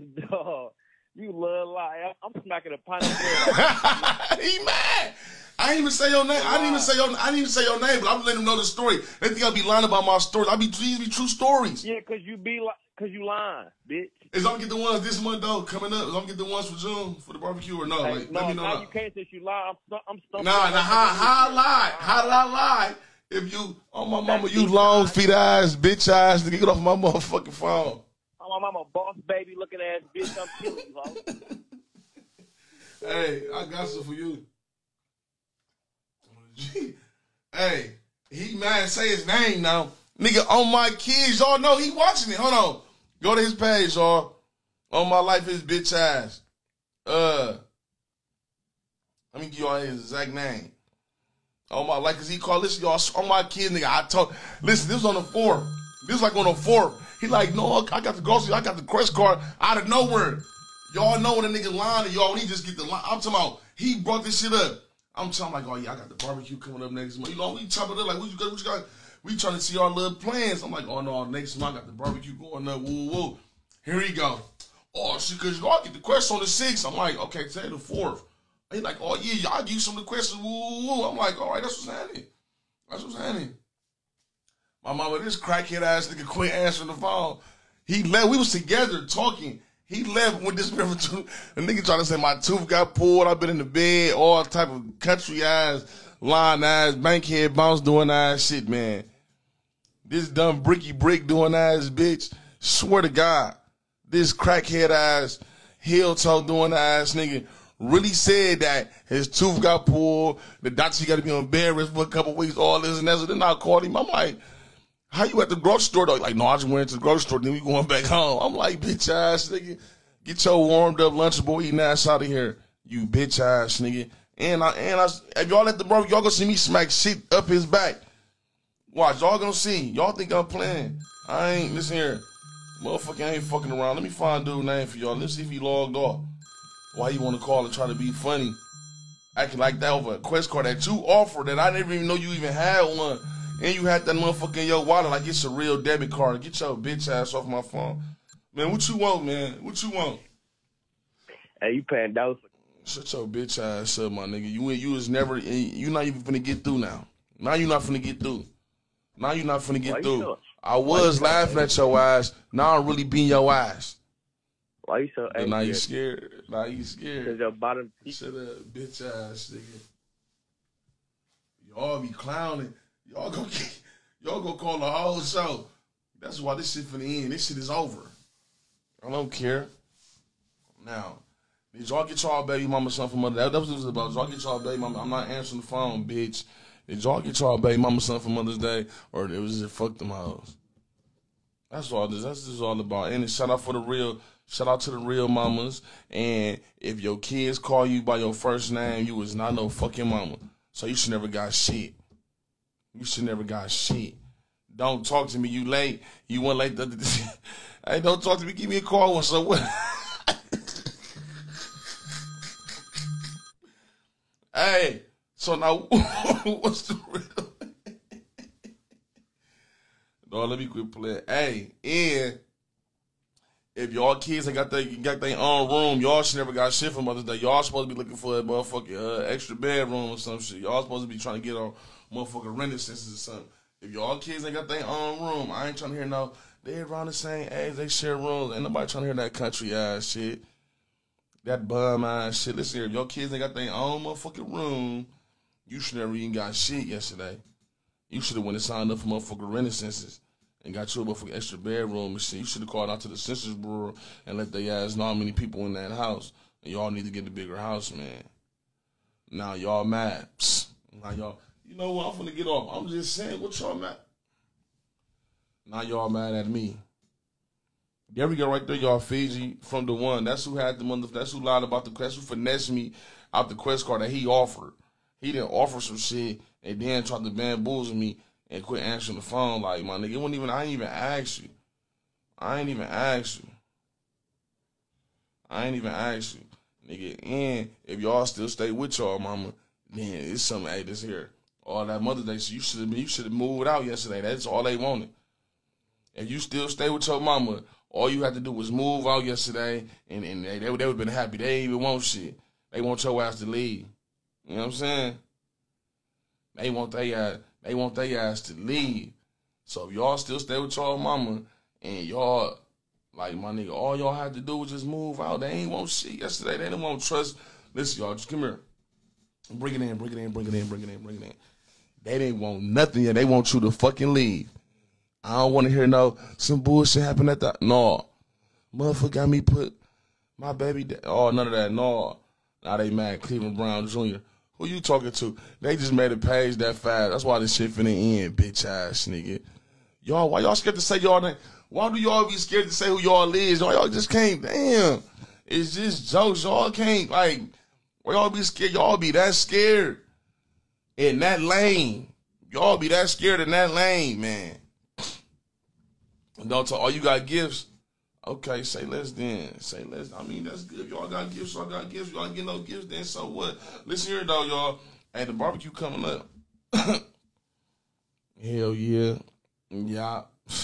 Dog, you love lie. I'm, smacking a pint of he mad. I didn't even say your name. I didn't even say your. I didn't even say your name, but I'm letting him know the story. They think I'll be lying about my stories. I be these be true stories. yeah, cause you be like, cause you lying, bitch. Is I'm gonna get the ones this month though coming up? Is I'm gonna get the ones for June for the barbecue or no? Hey, Like, no, let me know. now now. you can't since you lie. I'm, I'm stumping. Nah, nah, how, how I lie? How did I lie? If you, oh my mama, you long feet eyes, bitch eyes, nigga, get off my motherfucking phone. I'm a boss baby looking ass bitch. I'm killing you, ho. Hey, I got some for you. hey, he mad. Say his name now, nigga. On my kids, y'all know he watching it. Hold on, go to his page, y'all. On my life, his bitch ass. Uh, let me give y'all his exact name. On my life, cause he called this y'all on my kids, nigga. I told. Listen, this was on the fourth. This was like on the fourth. He like, no, I got the grocery, I got the credit card out of nowhere. Y'all know when a nigga lying to y'all, when he just get the line. I'm talking about, he brought this shit up. I'm talking like, oh yeah, I got the barbecue coming up next month. You know, we talking about like, what you got, what you got? We trying to see our little plans. I'm like, oh no, next month I got the barbecue going up. Woo woo. Here he go. Oh shit, cause y'all get the question on the sixth. I'm like, okay, say the fourth. He like, oh yeah, y'all give some of the questions. Woo woo woo. I'm like, all right, that's what's happening. That's what's happening. My mama, this crackhead ass nigga quit answering the phone. He left. We was together talking. He left with this river tooth. A nigga trying to say my tooth got pulled. I've been in the bed, all type of country ass, line ass, bankhead bounce doing ass shit, man. This dumb bricky brick doing ass bitch. Swear to God, this crackhead ass, heel toe doing ass nigga really said that his tooth got pulled. The doctor got to be on bed rest for a couple weeks. All this and that. So then I called him. I'm like. How you at the grocery store though? Like, no, I just went to the grocery store, then we going back home. I'm like, bitch ass nigga, get your warmed up lunchable eating ass out of here, you bitch ass nigga. And I and I, if y'all at the bro, y'all gonna see me smack shit up his back. Watch, y'all gonna see. Y'all think I'm playing? I ain't. Listen here, motherfucker, ain't fucking around. Let me find dude name for y'all. Let's see if he logged off. Why you want to call and try to be funny? Acting like that over a quest card that you offered that I didn't even know you even had one. And you had that motherfucker in your wallet like it's a real debit card. Get your bitch ass off my phone. Man, what you want, man? What you want? Hey, you paying those? Shut your bitch ass up, my nigga. You you was never you not even finna get through now. Now you not finna get through. Now you not finna get Why through. I was laughing at your ass. Now I'm really beating your ass. Why you so But now you scared. Now you scared. Because scared. your bottom teeth. Shut up, bitch ass nigga. Y'all be clowning. Y'all go y'all go call the whole show. That's why this shit finna end. This shit is over. I don't care. Now, did y'all get y'all baby mama something for mother? That, that was what it was about. Did y'all get y'all baby mama? I'm not answering the phone, bitch. Did y'all get y'all baby mama something for Mother's Day, or it was just fuck them hoes? That's all this. That's just all about. And shout out for the real. Shout out to the real mamas. And if your kids call you by your first name, you was not no fucking mama. So you should never got shit. You should never got shit. Don't talk to me. You late. You went late. Hey, don't talk to me. Give me a call when so what? hey, so now what's the real? no, let me quit playing. Hey, and if y'all kids ain't got they got their own room, y'all should never got shit for Mother's Day. Y'all supposed to be looking for a motherfucking uh, extra bedroom or some shit. Y'all supposed to be trying to get on motherfucking reminiscences or something. If y'all kids ain't got their own room, I ain't trying to hear no. They around the same age, they share rooms. Ain't nobody trying to hear that country ass shit. That bum ass shit. Listen here, if your kids ain't got their own motherfucking room, you should never even got shit yesterday. You should have went and signed up for motherfucking reminiscences and got you a motherfucking extra bedroom and shit. You should have called out to the census bureau and let they ass know how many people in that house. And y'all need to get a bigger house, man. Now y'all mad. Psst. Now y'all, you know what? I'm finna get off. I'm just saying, what y'all mad? Now y'all mad at me. There we go, right there, y'all. Fiji from the one. That's who had the mother. That's who lied about the. quest. who finessed me out the quest card that he offered. He didn't offer some shit and then tried to bamboozle me and quit answering the phone. Like my nigga, it wasn't even. I ain't even ask you. I ain't even ask you. I ain't even ask you, nigga. And if y'all still stay with y'all mama, then it's something. Hey, this here. All that Mother's Day, so you should have. You should have moved out yesterday. That's all they wanted. If you still stay with your mama, all you had to do was move out yesterday, and, and they, they, would have been happy. They even want shit. They want your ass to leave. You know what I'm saying? They want they ass, they want their ass to leave. So if y'all still stay with y'all mama, and y'all, like my nigga, all y'all had to do was just move out. They ain't want shit yesterday. They didn't want trust. Listen, y'all, just come here. Bring it in, bring it in, bring it in, bring it in, bring it in. They didn't want nothing yet. They want you to fucking leave. I don't want to hear no some bullshit happen at the no. Motherfucker got me put my baby. Oh, none of that. No. Now they mad. Cleveland Brown Jr. Who you talking to? They just made a page that fast. That's why this shit finna end, bitch ass nigga. Y'all, why y'all scared to say y'all name? Why do y'all be scared to say who y'all is? Y'all, y'all just can't. Damn. It's just jokes. Y'all can't like. Why y'all be scared? Y'all be that scared in that lane. Y'all be that scared in that lane, man. And Don't talk. Oh, you got gifts. Okay, say less then. Say less. I mean, that's good. Y'all got gifts. Y'all got gifts. Y'all get no gifts then. So what? Listen here, though, y'all. Hey, the barbecue coming up. Hell yeah. Yeah.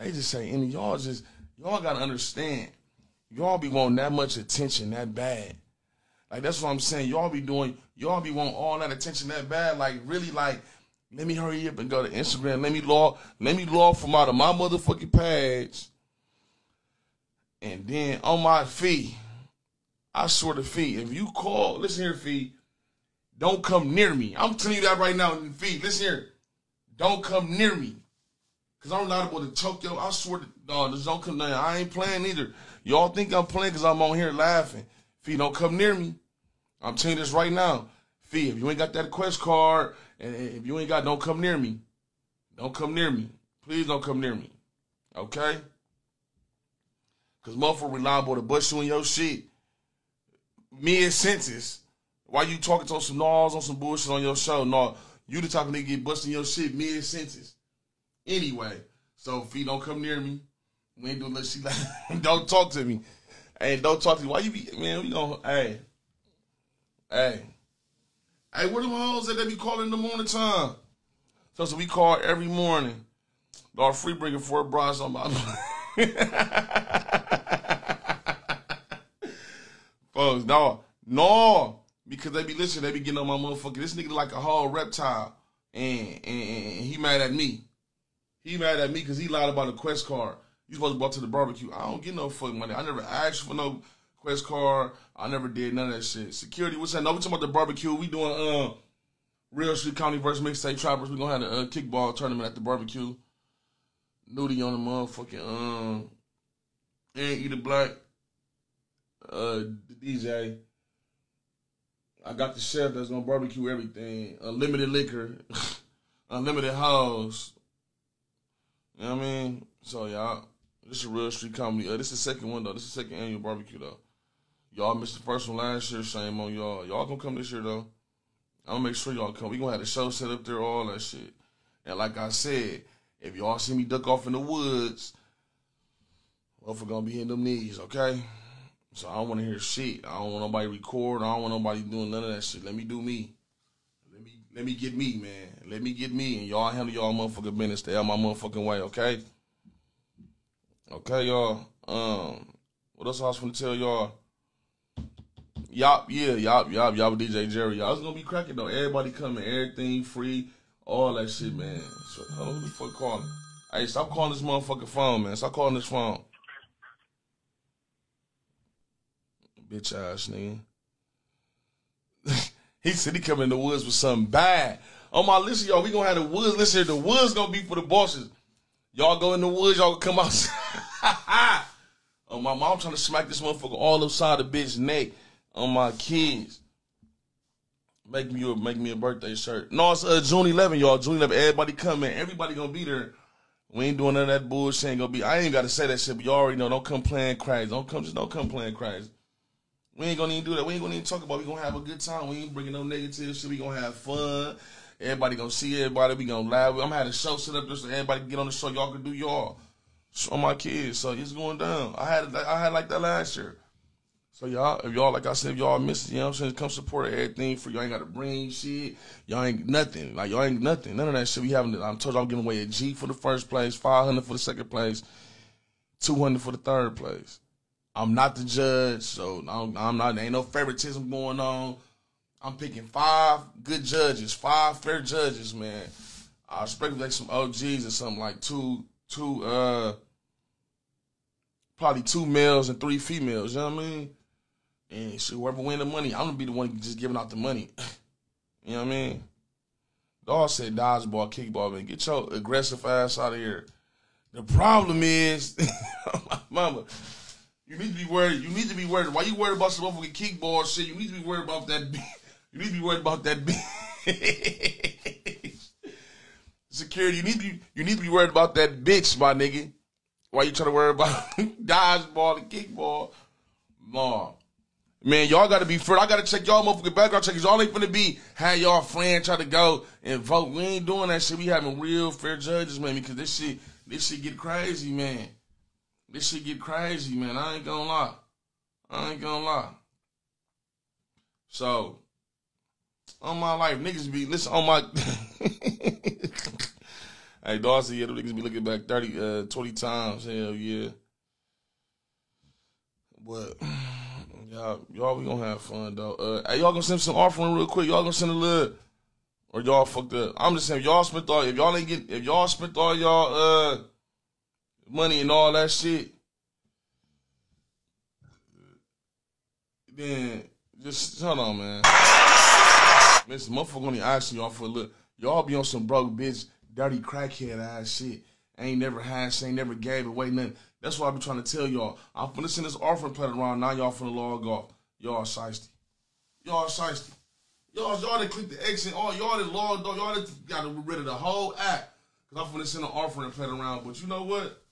They just say, any y'all just, y'all got to understand. Y'all be wanting that much attention that bad. Like, that's what I'm saying. Y'all be doing, y'all be wanting all that attention that bad. Like, really, like, let me hurry up and go to Instagram. Let me log, let me log from out of my motherfucking page. And then on my fee, I swear to fee, if you call, listen here, fee, don't come near me. I'm telling you that right now, fee. Listen here, don't come near me. Cause I'm liable to choke yo. I swear to no, just don't come near. I ain't playing either. Y'all think I'm playing cause I'm on here laughing. Fee, don't come near me. I'm telling you this right now. Fee, if you ain't got that quest card, and if you ain't got, don't come near me. Don't come near me. Please don't come near me. Okay? Cause motherfucker reliable to bust you in your shit. Mid senses. Why you talking to some nalls on some bullshit on your show? No, you the type of nigga get busting your shit mid senses. Anyway, so if he don't come near me, we ain't doing let she like don't talk to me. Hey, don't talk to me. Why you be man, we gonna hey. Hey. Hey, where them hoes that they be calling in the morning time? So, so we call every morning. Our free bringing four bras on my No, no, because they be listening, they be getting on my motherfucker. This nigga like a whole reptile, and, and, and he mad at me. He mad at me because he lied about a quest card. You supposed to go to the barbecue. I don't get no fucking money. I never asked for no quest card. I never did none of that shit. Security, what's that? No, we talking about the barbecue. We doing uh, Real Street Comedy versus Mixtape Trappers. We gonna have a uh, kickball tournament at the barbecue. Nudie on the motherfucking um, and Eat a Black, uh, DJ. I got the chef that's gonna barbecue everything. Unlimited liquor, unlimited house. You know what I mean? So y'all, this is a real street comedy. Uh, this is the second one though. This is the second annual barbecue though. Y'all missed the first one last year. Shame on y'all. Y'all gonna come this year though. I'm gonna make sure y'all come. We gonna have the show set up there, all that shit. And like I said, if y'all see me duck off in the woods, motherfucker gonna be in them knees, okay? So I don't wanna hear shit. I don't want nobody record. I don't want nobody doing none of that shit. Let me do me. Let me let me get me, man. Let me get me, and y'all handle y'all motherfucking business. Stay out my motherfucking way, okay? Okay, y'all. Um, what else I was gonna tell y'all? Y'all, yeah, y'all, y'all, DJ Jerry. Y'all was gonna be cracking though. Everybody coming, everything free, all that shit, man. So, who the fuck calling? Hey, stop calling this motherfucking phone, man. Stop calling this phone. Bitch ass nigga. he said he come in the woods with something bad. On my list, y'all, we gonna have the woods. Listen, the woods gonna be for the bosses. Y'all go in the woods, y'all come out. oh, my mom trying to smack this motherfucker all upside the bitch neck on my kids. Make me a make me a birthday shirt. No, it's uh, June 11, y'all. June 11. Everybody come in. Everybody gonna be there. We ain't doing none of that bullshit. Ain't gonna be. I ain't gotta say that shit, but y'all already know. Don't come playing crazy. Don't come. Just don't come playing crazy. We ain't gonna even do that. We ain't gonna even talk about. It. We gonna have a good time. We ain't bringing no negative shit. We gonna have fun. Everybody gonna see everybody. We gonna laugh. I'm having a show set up just so everybody can get on the show. Y'all can do y'all. Show my kids. So it's going down. I had I had like that last year. So y'all, if y'all like I said, if y'all miss it, you know what I'm saying, come support everything for y'all ain't gotta bring shit. Y'all ain't nothing. Like y'all ain't nothing. None of that shit. We having I'm told you I'm giving away a G for the first place, five hundred for the second place, two hundred for the third place. I'm not the judge, so I'm, not. There ain't no favoritism going on. I'm picking five good judges, five fair judges, man. I expect like some OGs or something like two, two, uh, probably two males and three females. You know what I mean? And shit, whoever win the money, I'm gonna be the one just giving out the money. you know what I mean? Dog said dodgeball, kickball, man. Get your aggressive ass out of here. The problem is, mama, you need to be worried. You need to be worried. Why you worried about some motherfucking kickball shit? You need to be worried about that. Bitch. You need to be worried about that. Bitch. Security. You need to be. You need to be worried about that bitch, my nigga. Why you trying to worry about dodgeball and kickball? Mom. Man, y'all gotta be first. I gotta check y'all motherfucking background checkers. Y'all ain't finna be have y'all friend try to go and vote. We ain't doing that shit. We having real fair judges, man, because this shit, this shit get crazy, man. This shit get crazy, man. I ain't gonna lie. I ain't gonna lie. So, on my life, niggas be listen on my. hey, Darcy, yeah, them niggas be looking back 30, uh, 20 times. Hell yeah. But y'all, y'all, we gonna have fun though. Uh, hey, y'all gonna send some offering real quick. Y'all gonna send a little, or y'all fucked up. I'm just saying, y'all spent all, if y'all ain't get, if y'all spent all y'all uh money and all that shit, then just hold on, man. Listen, motherfucker only asking y'all for a little. Y'all be on some broke bitch, dirty crackhead ass shit. Ain't never had, ain't never gave away nothing. That's what I be trying to tell y'all. I'm finna send this offering plate around. Now y'all finna log off. Y'all shiesty. Y'all shiesty. Y'all, y'all done click the exit. All y'all done logged off. Y'all done got rid of the whole app. Cause I'm finna send an offering plate around. But you know what?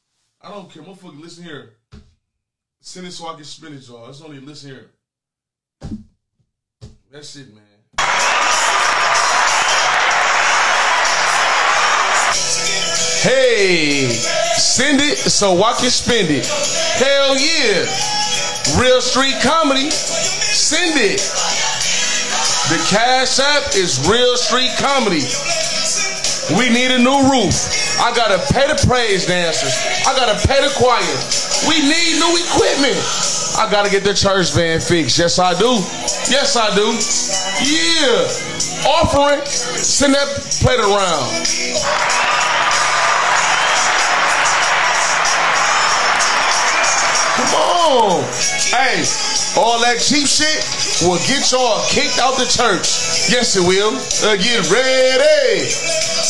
I don't care. Motherfucker, listen here. Send it so I can spin it, y'all. It's only listen here. That's it, man. Hey, send it so I can spend it. Hell yeah. Real street comedy. Send it. The Cash App is Real Street Comedy. We need a new roof. I gotta pay the praise dancers. I gotta pay the choir. We need new equipment. I gotta get the church van fixed. Yes, I do. Yes, I do. Yeah. Offering. Send that plate around. Come on. Hey, all that cheap shit will get y'all kicked out the church. Yes, it will. Uh, get ready.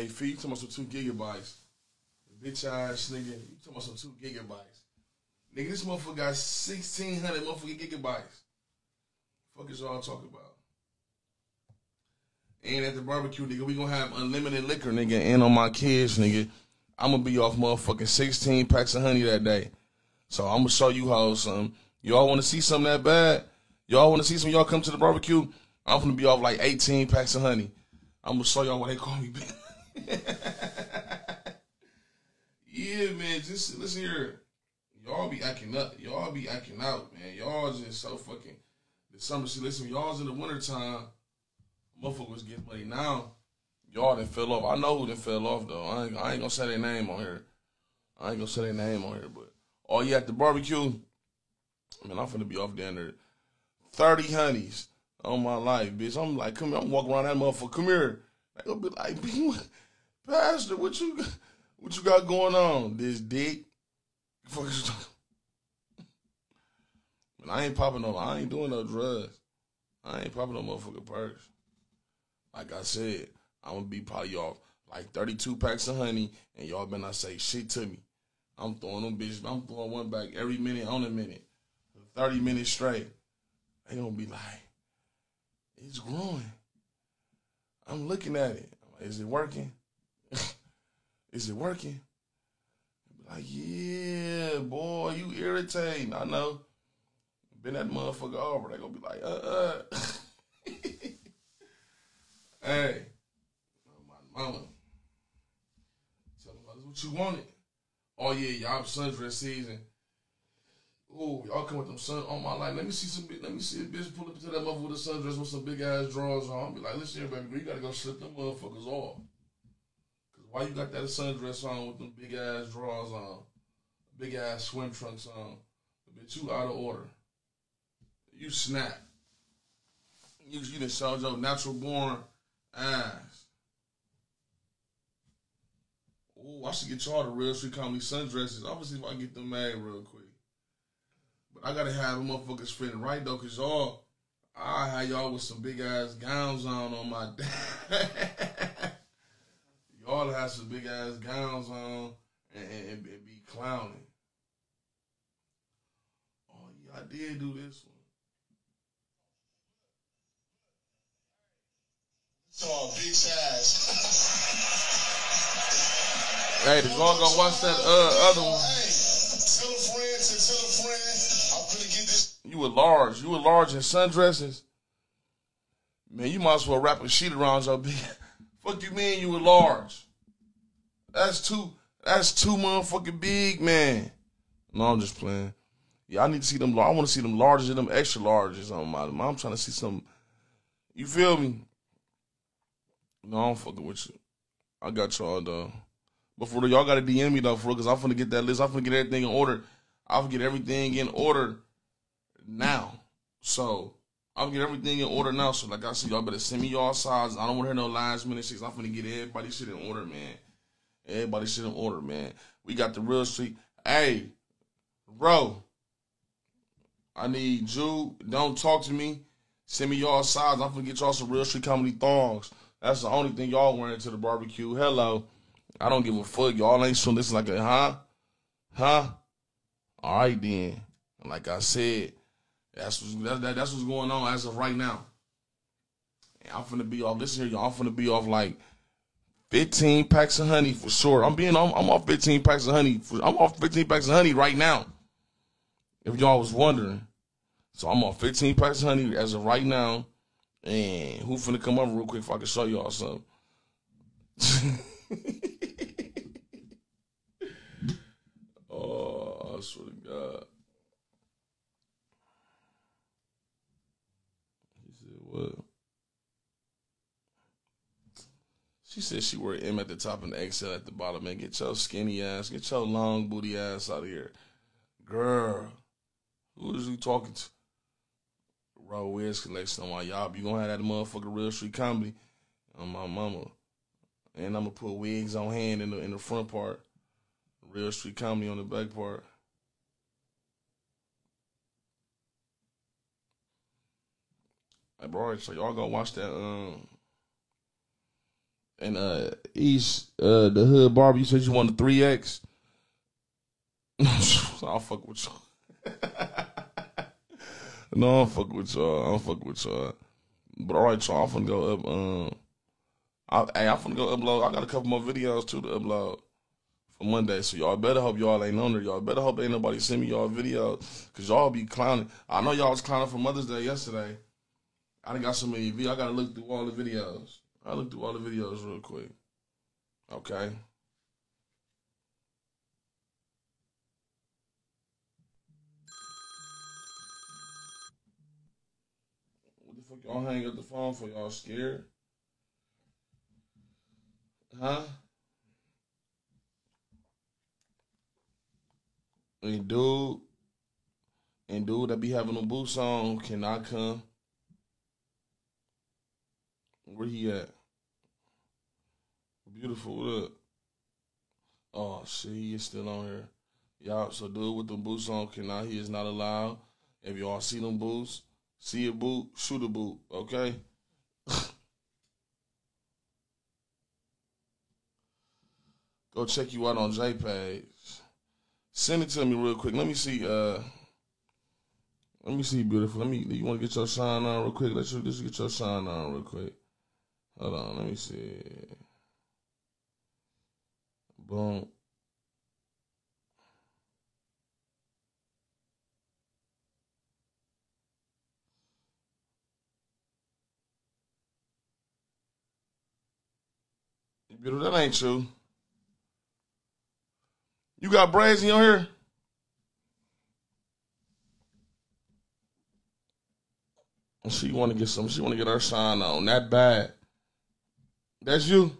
Hey, Fee, you talking about some two gigabytes. Bitch ass nigga, you talking about some two gigabytes. Nigga, this motherfucker got 1600 motherfucking gigabytes. Fuck is y'all talking about? And at the barbecue, nigga, we gonna have unlimited liquor, nigga, and on my kids, nigga. I'm gonna be off motherfucking 16 packs of honey that day. So I'm gonna show you how some. Y'all wanna see something that bad? Y'all wanna see some? Y'all come to the barbecue? I'm gonna be off like 18 packs of honey. I'm gonna show y'all why they call me big. yeah, man, just listen here. Y'all be acting up. Y'all be acting out, man. Y'all just so fucking. The summer, see, listen, y'all's in the wintertime. Motherfuckers get money now. Y'all done fell off. I know who done fell off though. I ain't, I ain't gonna say their name on here. I ain't gonna say their name on here, but oh yeah, at the barbecue, man, I'm finna be off down there. Thirty honeys on my life, bitch. I'm like, come here, I'm walking around that motherfucker. Come here. They gonna be like, "B, Pastor, what you what you got going on? This dick. Talking? I ain't popping no. I ain't doing no drugs. I ain't popping no motherfucking perks. Like I said, I'm gonna be probably off like 32 packs of honey, and y'all better not say shit to me. I'm throwing them bitches. I'm throwing one back every minute on a minute, 30 minutes straight. They gonna be like, it's growing. I'm looking at it. Is it working? Is it working? Like, yeah, boy, you irritating. I know. Been that motherfucker over. They gonna be like, uh, uh. hey, my mama. Tell them that's what you wanted. Oh yeah, y'all sundress season. Ooh, y'all come with them sun on my life. Let me see some. Let me see a bitch pull up to that mother with a sundress with some big ass drawers on. I'll be like, listen here, baby, you gotta go slip them motherfuckers off. Why you got that sundress on with them big ass drawers on, big ass swim trunks on? Bitch, you out of order. You snap. You you done showed your natural born ass. Oh, I should get y'all the real street comedy sundresses. See if I get them made real quick. But I gotta have them motherfuckers fitting right though, cause y'all, I had y'all with some big ass gowns on on my y'all have some big ass gowns on and, and, and be clowning. Oh yeah, I did do this one. So big size. Hey, did y'all go watch that uh other one? Hey, tell a friend to tell a friend. I'm finna get this. You were large. You were large in sundresses. Man, you might as well wrap a sheet around your big. Fuck you mean you were large? That's too. That's too motherfucking big, man. No, I'm just playing. Yeah, I need to see them. I want to see them larges and them extra larges on my. I'm trying to see some. You feel me? No, I'm fucking with you. I got y'all though. But for y'all gotta DM me though, for cause I'm finna get that list. I'm finna get everything in order. I'm get everything in order now. So I'm get everything in order now. So like I said, y'all better send me y'all sizes. I don't want to hear no last minute shit. I'm finna get everybody shit in order, man. Everybody shit in order, man. We got the real street. Hey, bro. I need you. Don't talk to me. Send me y'all sizes. I'm finna get y'all some real street comedy thongs. That's the only thing y'all wearing to the barbecue. Hello. I don't give a fuck. Y'all ain't so listen like a huh? Huh? All right then. Like I said, that's what's, that, that, that's what's going on as of right now. I'm finna be off. Here, y'all. I'm finna be off like 15 packs of honey for sure. I'm being I'm, I'm off 15 packs of honey. For, I'm off 15 packs of honey right now. If y'all was wondering. So I'm off 15 packs of honey as of right now. And who finna come up real quick if I can show y'all something. oh, I swear to God. He said, what? She said she wear M at the top and XL at the bottom. Man, get your skinny ass, get your long booty ass out of here. Girl, who is you talking to? Raw Wiz collection on my y'all. You gonna have that motherfucker real street comedy on my mama. And I'm gonna put wigs on hand in the in the front part. Real street comedy on the back part. Hey, bro, so y'all go watch that um and uh East uh the hood barber you said you want a three X. I'll fuck with y'all. no, I'll fuck with y'all. I'll fuck with y'all. But all right, y'all, I'm finna go up. Um, I, hey, I'm finna go upload. I got a couple more videos too to upload for Monday. So y'all better hope y'all ain't on there. Y'all better hope ain't nobody send me y'all videos because y'all be clowning. I know y'all was clowning for Mother's Day yesterday. I done got so many videos. I gotta look through all the videos. I look through all the videos real quick. Okay. What the fuck y'all hang up the phone for? Y'all scared? Huh? And dude, and dude that be having a boots on cannot come. Where he at? Beautiful, what up? Oh shit, he is still on here. Y'all, so dude with the boots on cannot, he is not allowed. If y'all see them boots, see a boot, shoot a boot, okay? Go check you out on J page. Send it to me real quick. Let me see. Uh, let me see, beautiful. Let me. You want to get your shine on real quick? Let's just get your shine on real quick. Hold on. Let me see. Boom. Beautiful. That ain't true. You got braids in your hair? She want to get some. She want to get her shine on. That bad. That's you.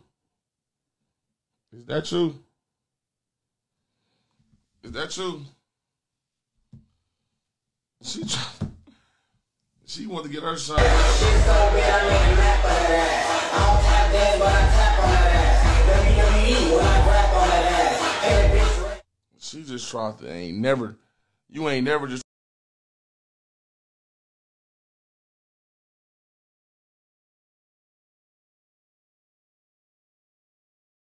Is that you? Is that you? She she want to get her shine. She just tried to ain't never. You ain't never just